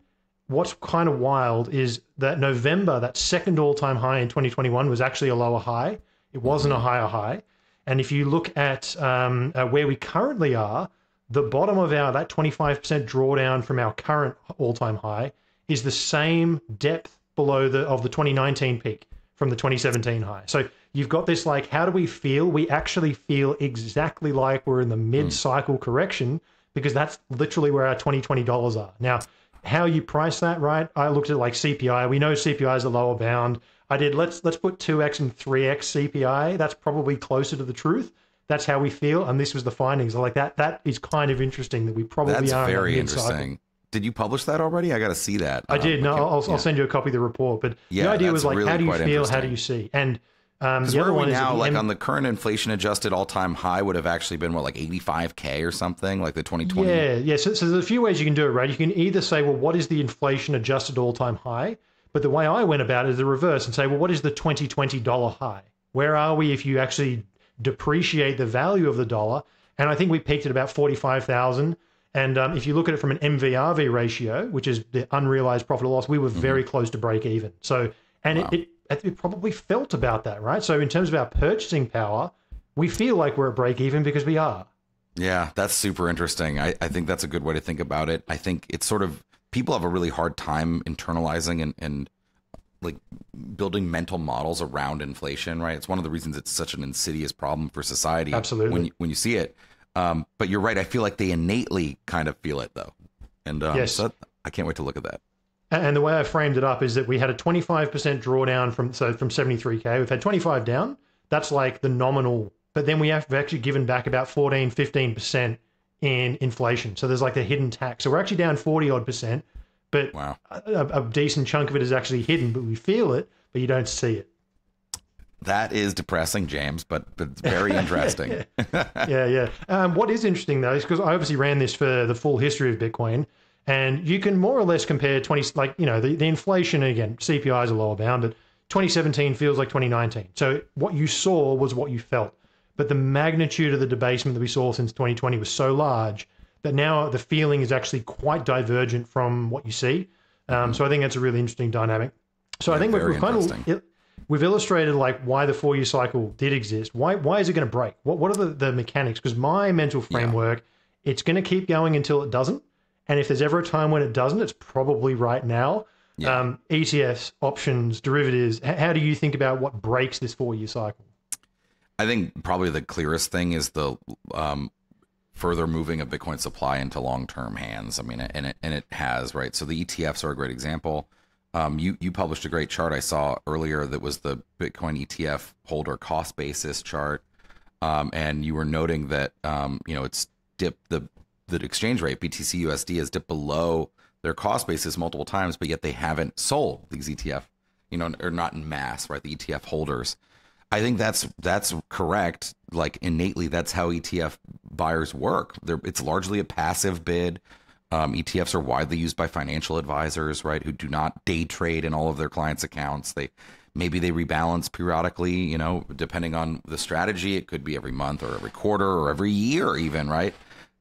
what's kind of wild is that November, that second all-time high in 2021 was actually a lower high. It wasn't a mm-hmm. higher high. And if you look at um, uh, where we currently are, the bottom of our that 25% drawdown from our current all-time high is the same depth below the of the 2019 peak from the 2017 high. So you've got this like how do we feel? We actually feel exactly like we're in the hmm. mid-cycle correction because that's literally where our 2020 dollars are. Now, how you price that, right? I looked at like CPI. We know CPI is a lower bound. I did let's let's put 2x and 3x CPI. That's probably closer to the truth that's how we feel, and this was the findings. Like that, that is kind of interesting that we probably that's are. very interesting. Did you publish that already? I got to see that. I um, did. No, I'll, yeah. I'll, send you a copy of the report. But yeah, the idea was like, really how do you feel? How do you see? And um, the other one is now, like on the current inflation adjusted all time high would have actually been what, like 85K or something, like the 2020? Yeah, yeah. So, so there's a few ways you can do it, right? You can either say, well, what is the inflation adjusted all time high? But the way I went about it is the reverse and say, well, what is the 2020 dollar high? Where are we if you actually depreciate the value of the dollar. And I think we peaked at about 45,000. And um, if you look at it from an MVRV ratio, which is the unrealized profit or loss, we were mm-hmm. very close to break even. So, and wow. it, it, it probably felt about that, right? So, in terms of our purchasing power, we feel like we're at break even because we are. Yeah, that's super interesting. I, I think that's a good way to think about it. I think it's sort of people have a really hard time internalizing and, and like building mental models around inflation, right? It's one of the reasons it's such an insidious problem for society. Absolutely. When you, when you see it. Um, but you're right. I feel like they innately kind of feel it though. And um, Yes. so I can't wait to look at that. And the way I framed it up is that we had a 25% drawdown from so from 73k. We've had 25 down. That's like the nominal, but then we have actually given back about 14, 15% in inflation. So there's like the hidden tax. So we're actually down 40 odd percent, but Wow. a, a decent chunk of it is actually hidden, but we feel it, but you don't see it. That is depressing, James, but, but it's very interesting. yeah, yeah. Um, what is interesting though is because I obviously ran this for the full history of Bitcoin, and you can more or less compare 20, like, you know, the, the inflation, again, CPI is a lower bound, but 2017 feels like 2019. So what you saw was what you felt. But the magnitude of the debasement that we saw since 2020 was so large that now the feeling is actually quite divergent from what you see. Um, so I think that's a really interesting dynamic. So I think we've, we've kind of we've illustrated like why the four year cycle did exist. Why why is it going to break? What what are the, the mechanics? Because my mental framework, it's going to keep going until it doesn't. And if there's ever a time when it doesn't, it's probably right now. Yeah. Um, ETFs, options, derivatives. How do you think about what breaks this four year cycle? I think probably the clearest thing is the um, further moving of Bitcoin supply into long term hands. I mean, and it and it has right. So the ETFs are a great example. Um, you you published a great chart I saw earlier that was the Bitcoin ETF holder cost basis chart, um, and you were noting that um, you know it's dipped the the exchange rate BTC USD has dipped below their cost basis multiple times, but yet they haven't sold these ETF, you know, or not in mass, right? The ETF holders. I think that's that's correct. Like innately, that's how ETF buyers work. They're, it's largely a passive bid. Um, ETFs are widely used by financial advisors, right, who do not day trade in all of their clients' accounts. They maybe they rebalance periodically, you know, depending on the strategy. It could be every month or every quarter or every year, even, right?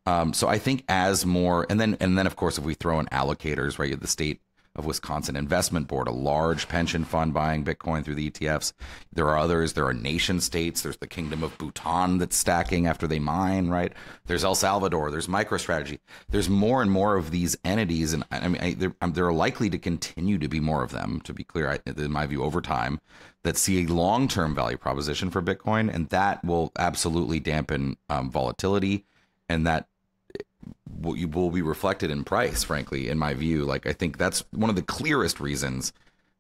Um, so I think as more, and then and then of course, if we throw in allocators, right, the state of Wisconsin Investment Board, a large pension fund buying Bitcoin through the ETFs. There are others. There are nation states. There's the Kingdom of Bhutan that's stacking after they mine, right? There's El Salvador. There's MicroStrategy. There's more and more of these entities, and I mean, I, there, um, there are likely to continue to be more of them. To be clear, I, in my view, over time, that see a long-term value proposition for Bitcoin, and that will absolutely dampen um, volatility, and that will, you will be reflected in price frankly in my view. Like i think that's one of the clearest reasons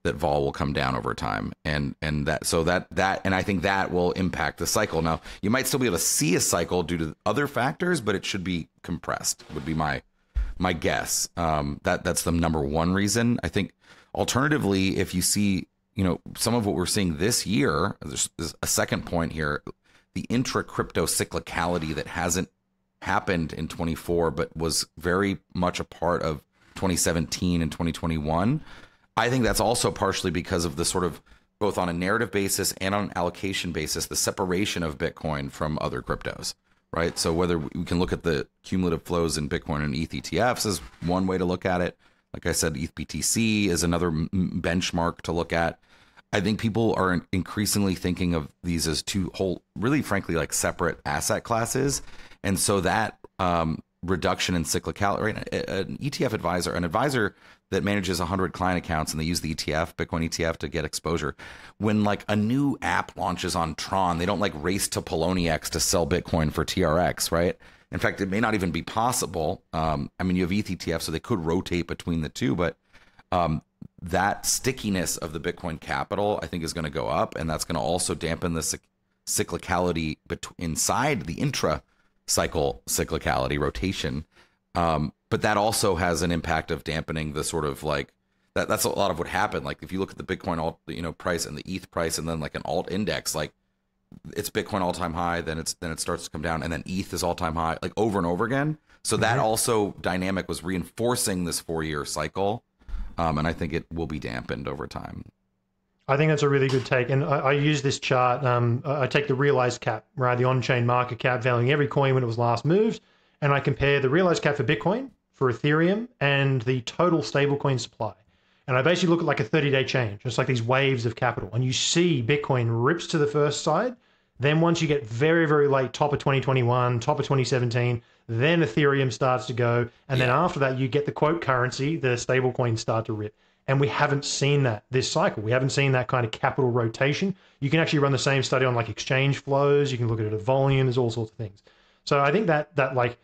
that vol will come down over time. And and that so that that and i think that will impact the cycle. Now you might still be able to see a cycle due to other factors but it should be compressed would be my my guess. Um that that's the number one reason. I think alternatively if you see you know some of what we're seeing this year there's, there's a second point here the intra crypto cyclicality that hasn't happened in 24 but was very much a part of 2017 and 2021 i think that's also partially because of the sort of both on a narrative basis and on an allocation basis the separation of bitcoin from other cryptos right? So whether we can look at the cumulative flows in bitcoin and eth etfs is one way to look at it. Like i said eth btc is another benchmark to look at. I think people are increasingly thinking of these as two whole, really, frankly, like separate asset classes, and so that um, reduction in cyclicality. Right? An ETF advisor, an advisor that manages 100 client accounts, and they use the ETF, Bitcoin ETF, to get exposure. When like a new app launches on Tron, they don't like race to Poloniex to sell Bitcoin for TRX, right? In fact, it may not even be possible. Um, I mean, you have ETH ETF, so they could rotate between the two, but um, that stickiness of the Bitcoin capital, I think, is going to go up, and that's going to also dampen the cyc- cyclicality inside the intra cycle cyclicality rotation. Um, but that also has an impact of dampening the sort of like that. That's a lot of what happened. Like if you look at the Bitcoin alt, you know, price and the ETH price, and then like an alt index, like it's Bitcoin all time high, then it's then it starts to come down, and then ETH is all time high, like over and over again. So that also dynamic was reinforcing this four year cycle, um, and I think it will be dampened over time. I think that's a really good take. And I, I use this chart. Um, I take the realized cap, right? The on chain market cap valuing every coin when it was last moved. And I compare the realized cap for Bitcoin, for Ethereum, and the total stablecoin supply. And I basically look at like a 30 day change. It's like these waves of capital. And you see Bitcoin rips to the first side, Then once you get very, very late, top of 2021, top of 2017, then Ethereum starts to go. And then after that, you get the quote currency, the stable coins start to rip. And we haven't seen that this cycle. We haven't seen that kind of capital rotation. You can actually run the same study on like exchange flows. You can look at it at volume. There's all sorts of things. So I think that that like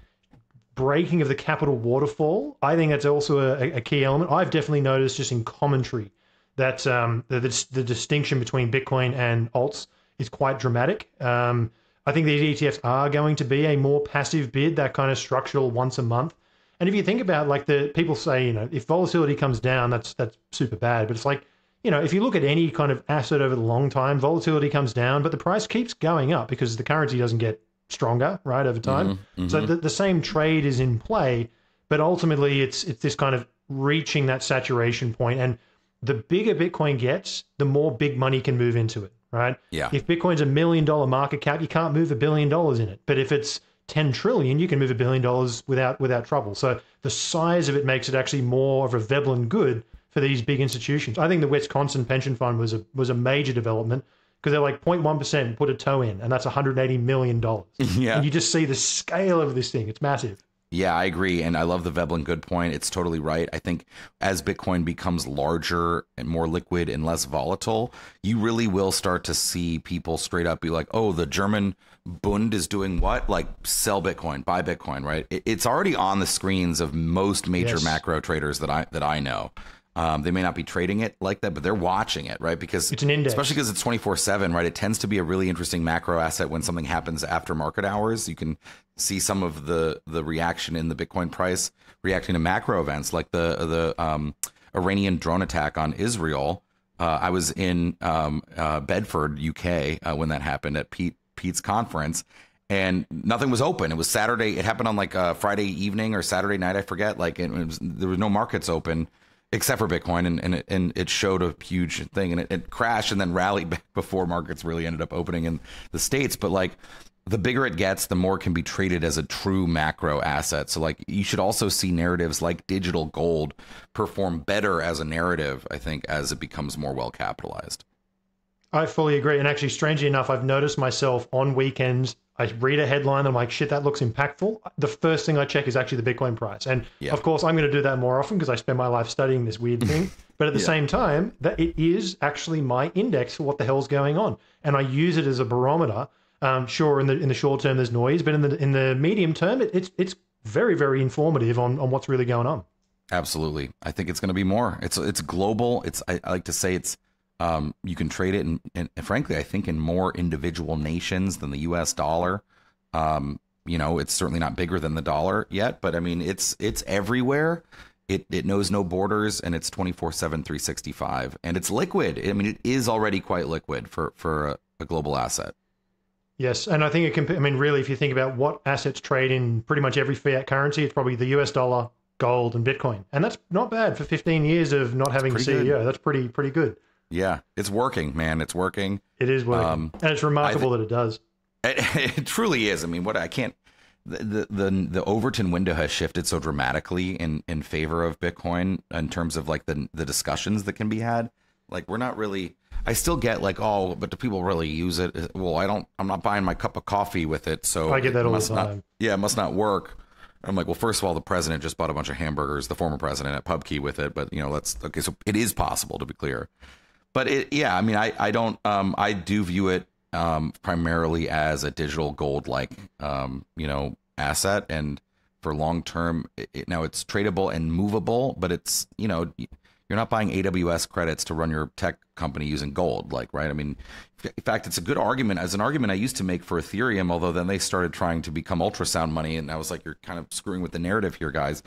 breaking of the capital waterfall, I think that's also a, a key element. I've definitely noticed just in commentary that um, the, the, the distinction between Bitcoin and alts is quite dramatic. Um, I think these ETFs are going to be a more passive bid, that kind of structural once a month. And if you think about like the people say, you know, if volatility comes down, that's that's super bad. But it's like, you know, if you look at any kind of asset over the long time, volatility comes down, but the price keeps going up because the currency doesn't get stronger, right, over time. Mm-hmm, mm-hmm. So the, the same trade is in play, but ultimately it's it's this kind of reaching that saturation point. And the bigger Bitcoin gets, the more big money can move into it, right? Yeah. If Bitcoin's a million dollar market cap, you can't move a billion dollars in it. But if it's 10 trillion, you can move a billion dollars without without trouble. So the size of it makes it actually more of a Veblen good for these big institutions. I think the Wisconsin pension fund was a was a major development because they're like 0.1% put a toe in and that's 180 million dollars. Yeah. And you just see the scale of this thing. It's massive. Yeah, I agree. And I love the Veblen good point. It's totally right. I think as Bitcoin becomes larger and more liquid and less volatile, you really will start to see people straight up be like, oh, the German Bund is doing what? Like sell Bitcoin, buy Bitcoin, right? It's already on the screens of most major yes. macro traders that I that I know. Um, they may not be trading it like that, but they're watching it, right? Because it's an index, especially because it's twenty four seven, right? It tends to be a really interesting macro asset when something happens after market hours. You can see some of the the reaction in the Bitcoin price reacting to macro events like the the um, Iranian drone attack on Israel. Uh, I was in um, uh, Bedford, UK, uh, when that happened at Pete Pete's conference, and nothing was open. It was Saturday. It happened on like a uh, Friday evening or Saturday night. I forget. Like it was, there was no markets open except for Bitcoin, and and it, and it showed a huge thing, and it, it crashed and then rallied back before markets really ended up opening in the states. But like the bigger it gets, the more it can be traded as a true macro asset. So like you should also see narratives like digital gold perform better as a narrative, I think, as it becomes more well capitalized. I fully agree. And actually, strangely enough, I've noticed myself on weekends I read a headline and I'm like, shit, that looks impactful. The first thing I check is actually the Bitcoin price. And yeah. of course, I'm going to do that more often because I spend my life studying this weird thing. but at the yeah. same time, that it is actually my index for what the hell's going on. And I use it as a barometer. Um, sure, in the in the short term, there's noise, but in the in the medium term, it, it's it's very very informative on on what's really going on. Absolutely, I think it's going to be more. It's it's global. It's I, I like to say it's um, you can trade it, in, in, frankly, I think in more individual nations than the U.S. dollar. Um, you know, it's certainly not bigger than the dollar yet, but I mean, it's it's everywhere. It it knows no borders, and it's 24/7, 365, and it's liquid. I mean, it is already quite liquid for for a, a global asset. Yes, and I think it can. I mean, really, if you think about what assets trade in pretty much every fiat currency, it's probably the U.S. dollar, gold, and Bitcoin, and that's not bad for 15 years of not having a CEO. Good. That's pretty pretty good. Yeah, it's working, man. It's working. It is working, um, and it's remarkable th- that it does. It, it, truly is. I mean, what I can't. The, the the Overton window has shifted so dramatically in in favor of Bitcoin in terms of like the the discussions that can be had. Like we're not really. I still get like, oh, but do people really use it? Well, I don't. I'm not buying my cup of coffee with it, so I get that all the time. Not, yeah, it must not work. I'm like, well, first of all, the president just bought a bunch of hamburgers, the former president at PubKey with it, but you know, let's okay. So it is possible to be clear but it, yeah, I mean, I, I don't, um, I do view it, um, primarily as a digital gold like, um, you know, asset. And for long term, it, now it's tradable and movable, but it's, you know, you're not buying AWS credits to run your tech company using gold, like, right? I mean, in fact, it's a good argument as an argument I used to make for Ethereum, although then they started trying to become ultrasound money. And I was like, you're kind of screwing with the narrative here, guys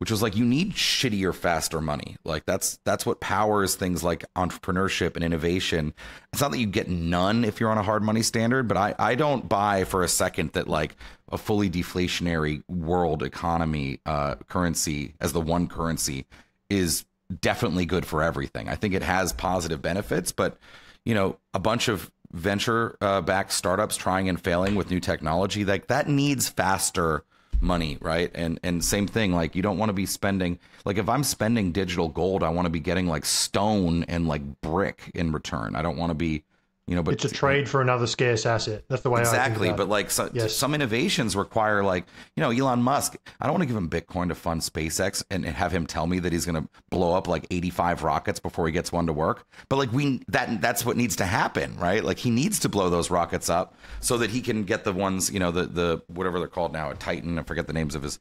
which was like you need shittier faster money. Like that's that's what powers things like entrepreneurship and innovation. It's not that you get none if you're on a hard money standard but i i don't buy for a second that like a fully deflationary world economy uh, currency as the one currency is definitely good for everything. I think it has positive benefits but you know a bunch of venture uh, backed startups trying and failing with new technology like that needs faster money, right? And and same thing, like you don't want to be spending like if I'm spending digital gold, I want to be getting like stone and like brick in return. I don't want to be, You know, but it's a trade for another scarce asset. That's the way exactly. But like so, yes. some innovations require like you know Elon Musk. I don't want to give him Bitcoin to fund SpaceX and have him tell me that he's going to blow up like 85 rockets before he gets one to work. But like we that that's what needs to happen, right? Like he needs to blow those rockets up so that he can get the ones you know the the whatever they're called now a Titan. I forget the names of his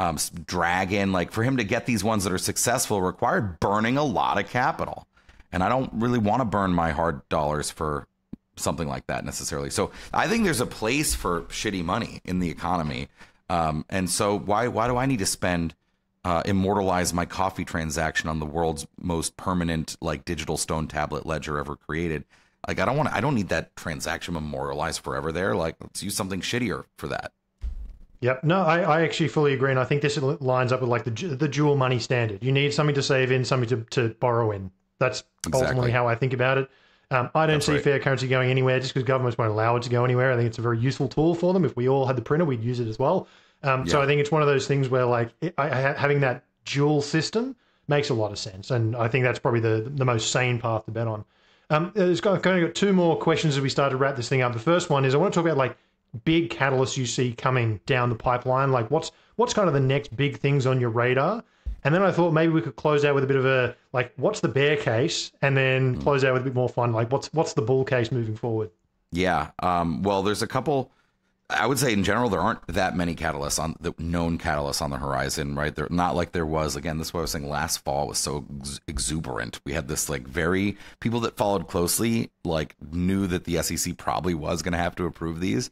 um, Dragon. Like for him to get these ones that are successful required burning a lot of capital and I don't really want to burn my hard dollars for something like that necessarily. So I think there's a place for shitty money in the economy, um, and so why why do I need to spend uh, immortalize my coffee transaction on the world's most permanent like digital stone tablet ledger ever created? Like I don't want I don't need that transaction memorialized forever there. Like let's use something shittier for that. Yep. No, I, I actually fully agree, and I think this lines up with like the the dual money standard. You need something to save in, something to, to borrow in. That's exactly. ultimately how I think about it. Um, I don't That's see right. fiat currency going anywhere just because governments won't allow it to go anywhere. I think it's a very useful tool for them. If we all had the printer, we'd use it as well. Um, yeah. So I think it's one of those things where like I, I, having that dual system makes a lot of sense, and I think that's probably the the most sane path to bet on. Um, there's got, kind of got two more questions as we start to wrap this thing up. The first one is I want to talk about like big catalysts you see coming down the pipeline. Like what's what's kind of the next big things on your radar? And then I thought maybe we could close out with a bit of a like, what's the bear case, and then mm. close out with a bit more fun, like what's what's the bull case moving forward. Yeah. Um, well, there's a couple. I would say in general there aren't that many catalysts on the known catalysts on the horizon, right? They're not like there was. Again, this is what I was saying. Last fall was so ex- exuberant. We had this like very people that followed closely like knew that the SEC probably was going to have to approve these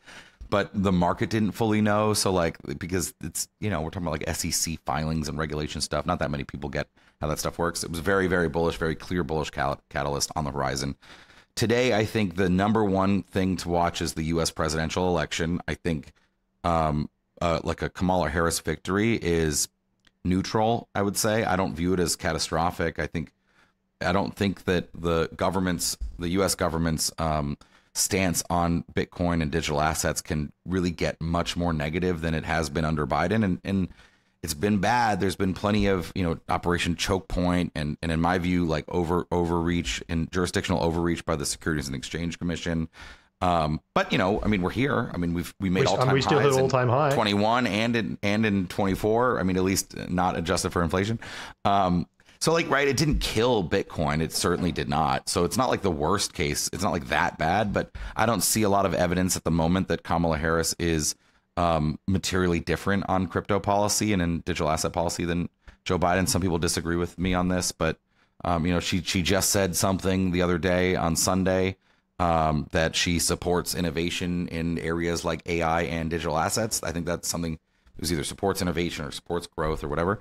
but the market didn't fully know. So like because it's you know we're talking about like SEC filings and regulation stuff. Not that many people get how that stuff works. It was very very bullish, very clear bullish cal- catalyst on the horizon. Today, I think the number one thing to watch is the U.S. presidential election. I think um, uh, like a Kamala Harris victory is neutral. I would say I don't view it as catastrophic. I think I don't think that the government's the U.S. government's um, stance on Bitcoin and digital assets can really get much more negative than it has been under Biden. And, and it's been bad. There's been plenty of, you know, Operation Choke Point and, and in my view, like over overreach and jurisdictional overreach by the Securities and Exchange Commission. Um, but you know, I mean, we're here. I mean, we've we made all time we still highs all time high. 21 and in and in 24. I mean, at least not adjusted for inflation. Um, so like right, it didn't kill Bitcoin. It certainly did not. So it's not like the worst case. It's not like that bad, but I don't see a lot of evidence at the moment that Kamala Harris is um, materially different on crypto policy and in digital asset policy than Joe Biden. Some people disagree with me on this, but um, you know, she she just said something the other day on Sunday um, that she supports innovation in areas like AI and digital assets. I think that's something. It was either supports innovation or supports growth or whatever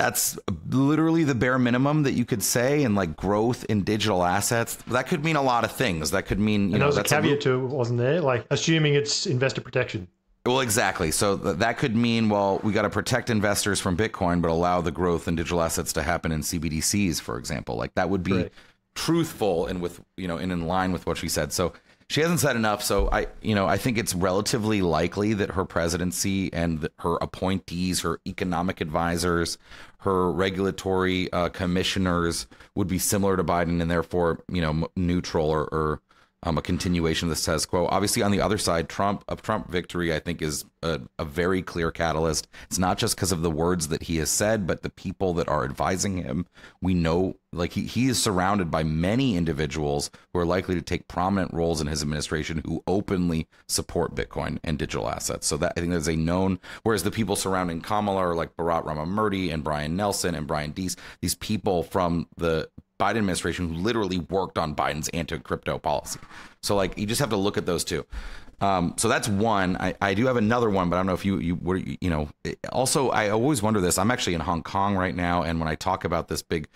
that's literally the bare minimum that you could say and like growth in digital assets. That could mean a lot of things. That could mean you and know was a caveat a, to it wasn't there? Like assuming it's investor protection. Well exactly. So th- that could mean well we got to protect investors from bitcoin but allow the growth in digital assets to happen in cbdcs for example. Like that would be truthful and with you know and in line with what she said. So she hasn't said enough. So I, you know, I think it's relatively likely that her presidency and her appointees, her economic advisors, her regulatory uh, commissioners would be similar to Biden and therefore, you know, neutral or, or um, a continuation of the status quo. Obviously, on the other side, Trump a Trump victory, I think, is a, a very clear catalyst. It's not just because of the words that he has said, but the people that are advising him. We know, like he he is surrounded by many individuals who are likely to take prominent roles in his administration who openly support Bitcoin and digital assets. So that I think that's a known. Whereas the people surrounding Kamala are like Bharat Ramamurti and Brian Nelson and Brian Deese, these people from the Biden administration who literally worked on Biden's anti-crypto policy. So like you just have to look at those two. Um, so that's one. I, I do have another one, but I don't know if you you were you know. Also, I always wonder this. I'm actually in Hong Kong right now, and when I talk about this big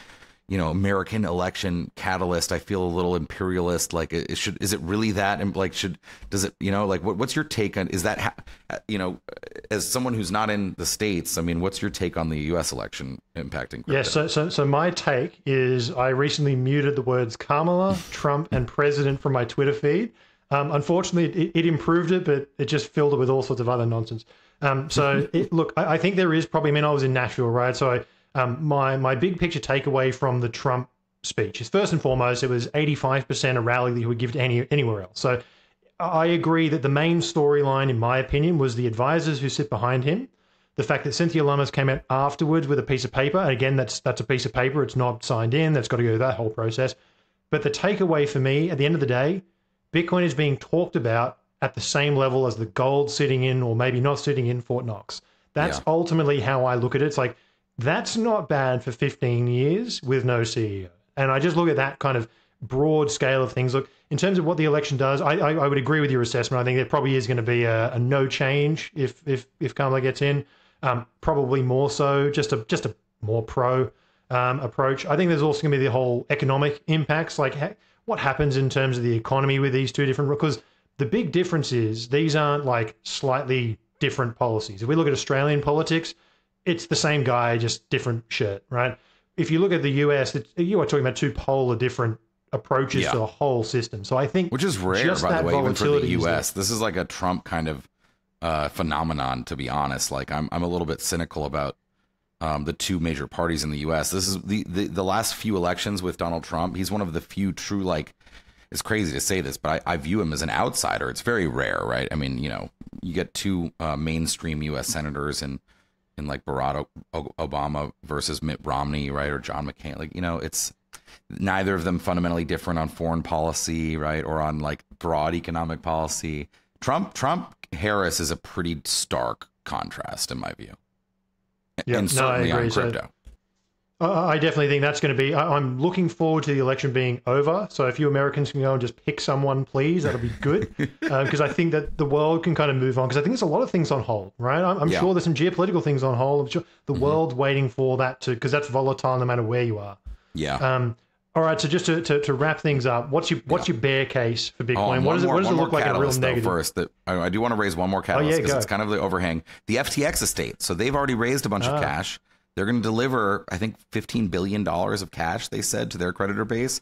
you know American election catalyst. I feel a little imperialist. Like, it should is it really that? And like, should does it? You know, like, what, what's your take on? Is that ha- you know, as someone who's not in the states? I mean, what's your take on the U.S. election impacting? Crypto? Yes. so, so so my take is I recently muted the words Kamala, Trump, and President from my Twitter feed. Um, unfortunately, it, it, improved it, but it just filled it with all sorts of other nonsense. Um, so it, look, I, I, think there is probably. I mean, I was in Nashville, right? So I um, my my big picture takeaway from the Trump speech. is First and foremost, it was 85% a rally that he would give to any anywhere else. So I agree that the main storyline, in my opinion, was the advisors who sit behind him. The fact that Cynthia Lummis came out afterwards with a piece of paper, and again, that's that's a piece of paper. It's not signed in. That's got to go through that whole process. But the takeaway for me, at the end of the day, Bitcoin is being talked about at the same level as the gold sitting in, or maybe not sitting in Fort Knox. That's yeah. ultimately how I look at it. It's like that's not bad for 15 years with no CEO. And I just look at that kind of broad scale of things. Look, in terms of what the election does, I, I, I would agree with your assessment. I think there probably is going to be a, a no change if if if Kamala gets in. Um, probably more so, just a just a more pro um, approach. I think there's also going to be the whole economic impacts, like ha- what happens in terms of the economy with these two different. Because the big difference is these aren't like slightly different policies. If we look at Australian politics, it's the same guy, just different shirt, right? If you look at the US, you are talking about two polar different approaches yeah. to the whole system. So I think, which is rare, by the way, even for the US. This is like a Trump kind of uh, phenomenon, to be honest. Like I'm, I'm a little bit cynical about um, the two major parties in the U.S. This is the, the the last few elections with Donald Trump. He's one of the few true like. It's crazy to say this, but I, I view him as an outsider. It's very rare, right? I mean, you know, you get two uh, mainstream U.S. senators and in like Barack Obama versus Mitt Romney, right, or John McCain. Like, you know, it's neither of them fundamentally different on foreign policy, right, or on like broad economic policy. Trump, Trump, Harris is a pretty stark contrast in my view, yeah, and certainly no, on crypto. I definitely think that's going to be. I'm looking forward to the election being over. So if you Americans can go and just pick someone, please, that'll be good. Because uh, I think that the world can kind of move on. Because I think there's a lot of things on hold, right? I'm, I'm yeah. sure there's some geopolitical things on hold. I'm sure the mm-hmm. world waiting for that to, because that's volatile no matter where you are. Yeah. Um, all right, so just to, to, to, wrap things up, what's your what's yeah. your bear case for Bitcoin? Oh, what does it, what does it look like a real negative? First, that I, I, do want to raise one more catalyst because oh, yeah, it's kind of the overhang. The FTX estate. So they've already raised a bunch ah. of cash. They're going to deliver, I think, fifteen billion dollars of cash. They said to their creditor base.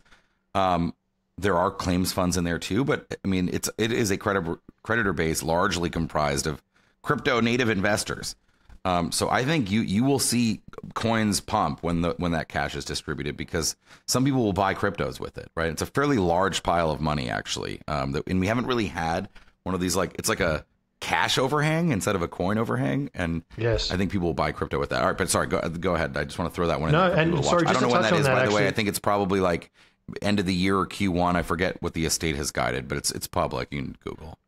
Um, there are claims funds in there too, but I mean, it's it is a creditor creditor base largely comprised of crypto native investors. Um, so I think you you will see coins pump when the when that cash is distributed because some people will buy cryptos with it, right? It's a fairly large pile of money actually, um, that, and we haven't really had one of these like it's like a cash overhang instead of a coin overhang, and yes, I think people will buy crypto with that. All right, but sorry, go go ahead. I just want to throw that one. No, in and sorry, I don't know when that is. That, by actually. the way, I think it's probably like end of the year or Q1. I forget what the estate has guided, but it's it's public. You can Google.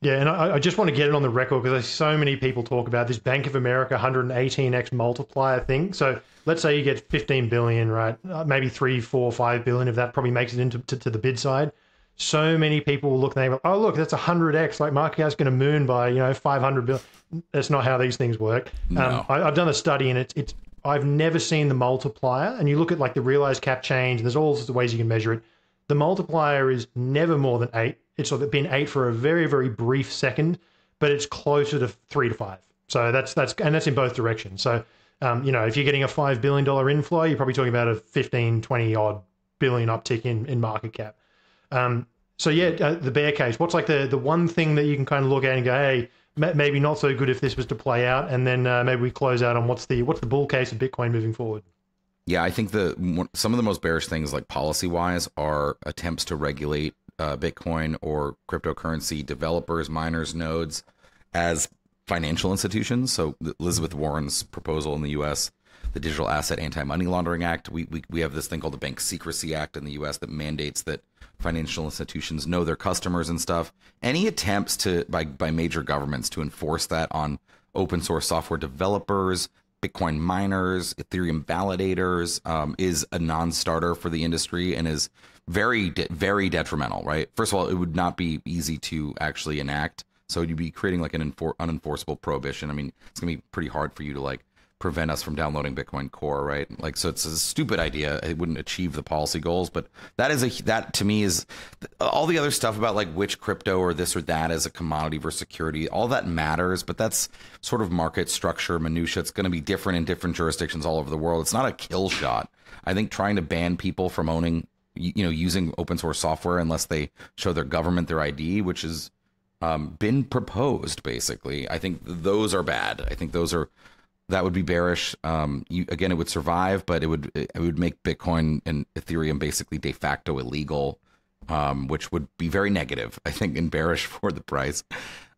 Yeah, and I, I, just want to get it on the record because so many people talk about this Bank of America 118x multiplier thing. So let's say you get 15 billion, right? Uh, maybe three, four, five billion of that probably makes it into to, to the bid side. So many people will look and they go, oh, look, that's 100x. Like market cap's going to moon by, you know, 500 billion. That's not how these things work. No. Um, I, I've done a study and it's, it's, I've never seen the multiplier. And you look at like the realized cap change, and there's all sorts of ways you can measure it. The multiplier is never more than eight it's been eight for a very very brief second, but it's closer to three to five. So that's that's and that's in both directions. So um, you know if you're getting a five billion dollar inflow, you're probably talking about a 15, 20 odd billion uptick in in market cap. Um, so yeah, uh, the bear case. What's like the the one thing that you can kind of look at and go, hey, maybe not so good if this was to play out, and then uh, maybe we close out on what's the what's the bull case of Bitcoin moving forward. Yeah, I think the some of the most bearish things, like policy wise, are attempts to regulate uh, Bitcoin or cryptocurrency developers, miners, nodes as financial institutions. So Elizabeth Warren's proposal in the U.S., the Digital Asset Anti-Money Laundering Act, we, we we have this thing called the Bank Secrecy Act in the U.S. that mandates that financial institutions know their customers and stuff. Any attempts to by by major governments to enforce that on open source software developers, Bitcoin miners, Ethereum validators um, is a non-starter for the industry and is very, de- very detrimental, right? First of all, it would not be easy to actually enact. So you'd be creating like an unenforceable prohibition. I mean, it's gonna be pretty hard for you to like prevent us from downloading Bitcoin Core, right? Like, so it's a stupid idea. It wouldn't achieve the policy goals, but that is a that to me is all the other stuff about like which crypto or this or that as a commodity versus security. All that matters, but that's sort of market structure minutia. It's going to be different in different jurisdictions all over the world. It's not a kill shot. I think trying to ban people from owning you know using open source software unless they show their government their ID, which has um, been proposed. Basically, I think those are bad. I think those are that would be bearish. Um, you, again, it would survive, but it would it would make Bitcoin and Ethereum basically de facto illegal, um, which would be very negative, I think, and bearish for the price.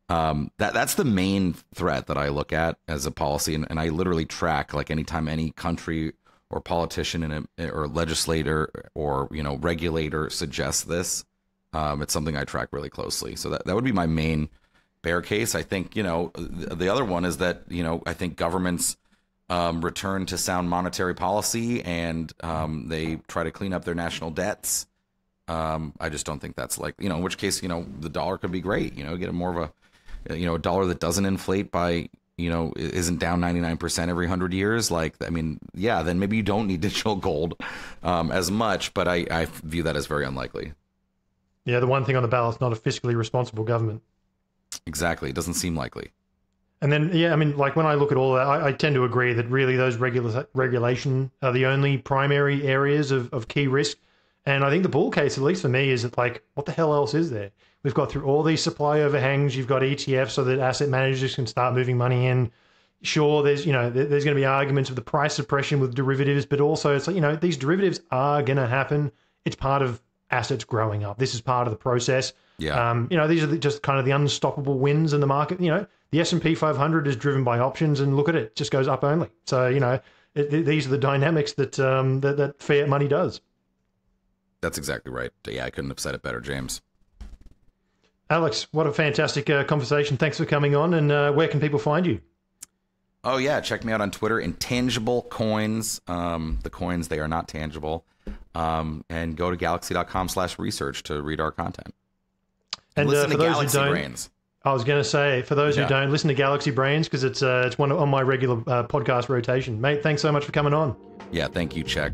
Um, that that's the main threat that I look at as a policy, and, and I literally track like anytime any country or politician and or legislator or you know regulator suggests this, um, it's something I track really closely. So that that would be my main bear case. I think you know the other one is that you know I think governments um, return to sound monetary policy and um, they try to clean up their national debts. Um, I just don't think that's like you know in which case you know the dollar could be great. You know, get a more of a you know a dollar that doesn't inflate by you know isn't down 99% every 100 years like i mean yeah then maybe you don't need digital gold um, as much but I, I view that as very unlikely yeah the one thing on the ballot is not a fiscally responsible government exactly it doesn't seem likely and then yeah i mean like when i look at all that i, I tend to agree that really those regula- regulation are the only primary areas of, of key risk and i think the bull case at least for me is that like what the hell else is there We've got through all these supply overhangs. You've got ETFs so that asset managers can start moving money in. Sure, there's you know there's going to be arguments of the price suppression with derivatives, but also it's like you know these derivatives are going to happen. It's part of assets growing up. This is part of the process. Yeah. Um, you know these are just kind of the unstoppable wins in the market. You know the S and P 500 is driven by options, and look at it, it just goes up only. So you know it, it, these are the dynamics that, um, that that fiat money does. That's exactly right. Yeah, I couldn't have said it better, James. Alex, what a fantastic uh, conversation. Thanks for coming on. And uh, where can people find you? Oh, yeah. Check me out on Twitter. Intangible coins. Um, the coins, they are not tangible. Um, and go to galaxy.com slash research to read our content. And, listen uh, to Galaxy Brains. I was going to say, for those yeah. who don't, listen to Galaxy Brains because it's, uh, it's one on my regular uh, podcast rotation. Mate, thanks so much for coming on. Yeah, thank you, Check.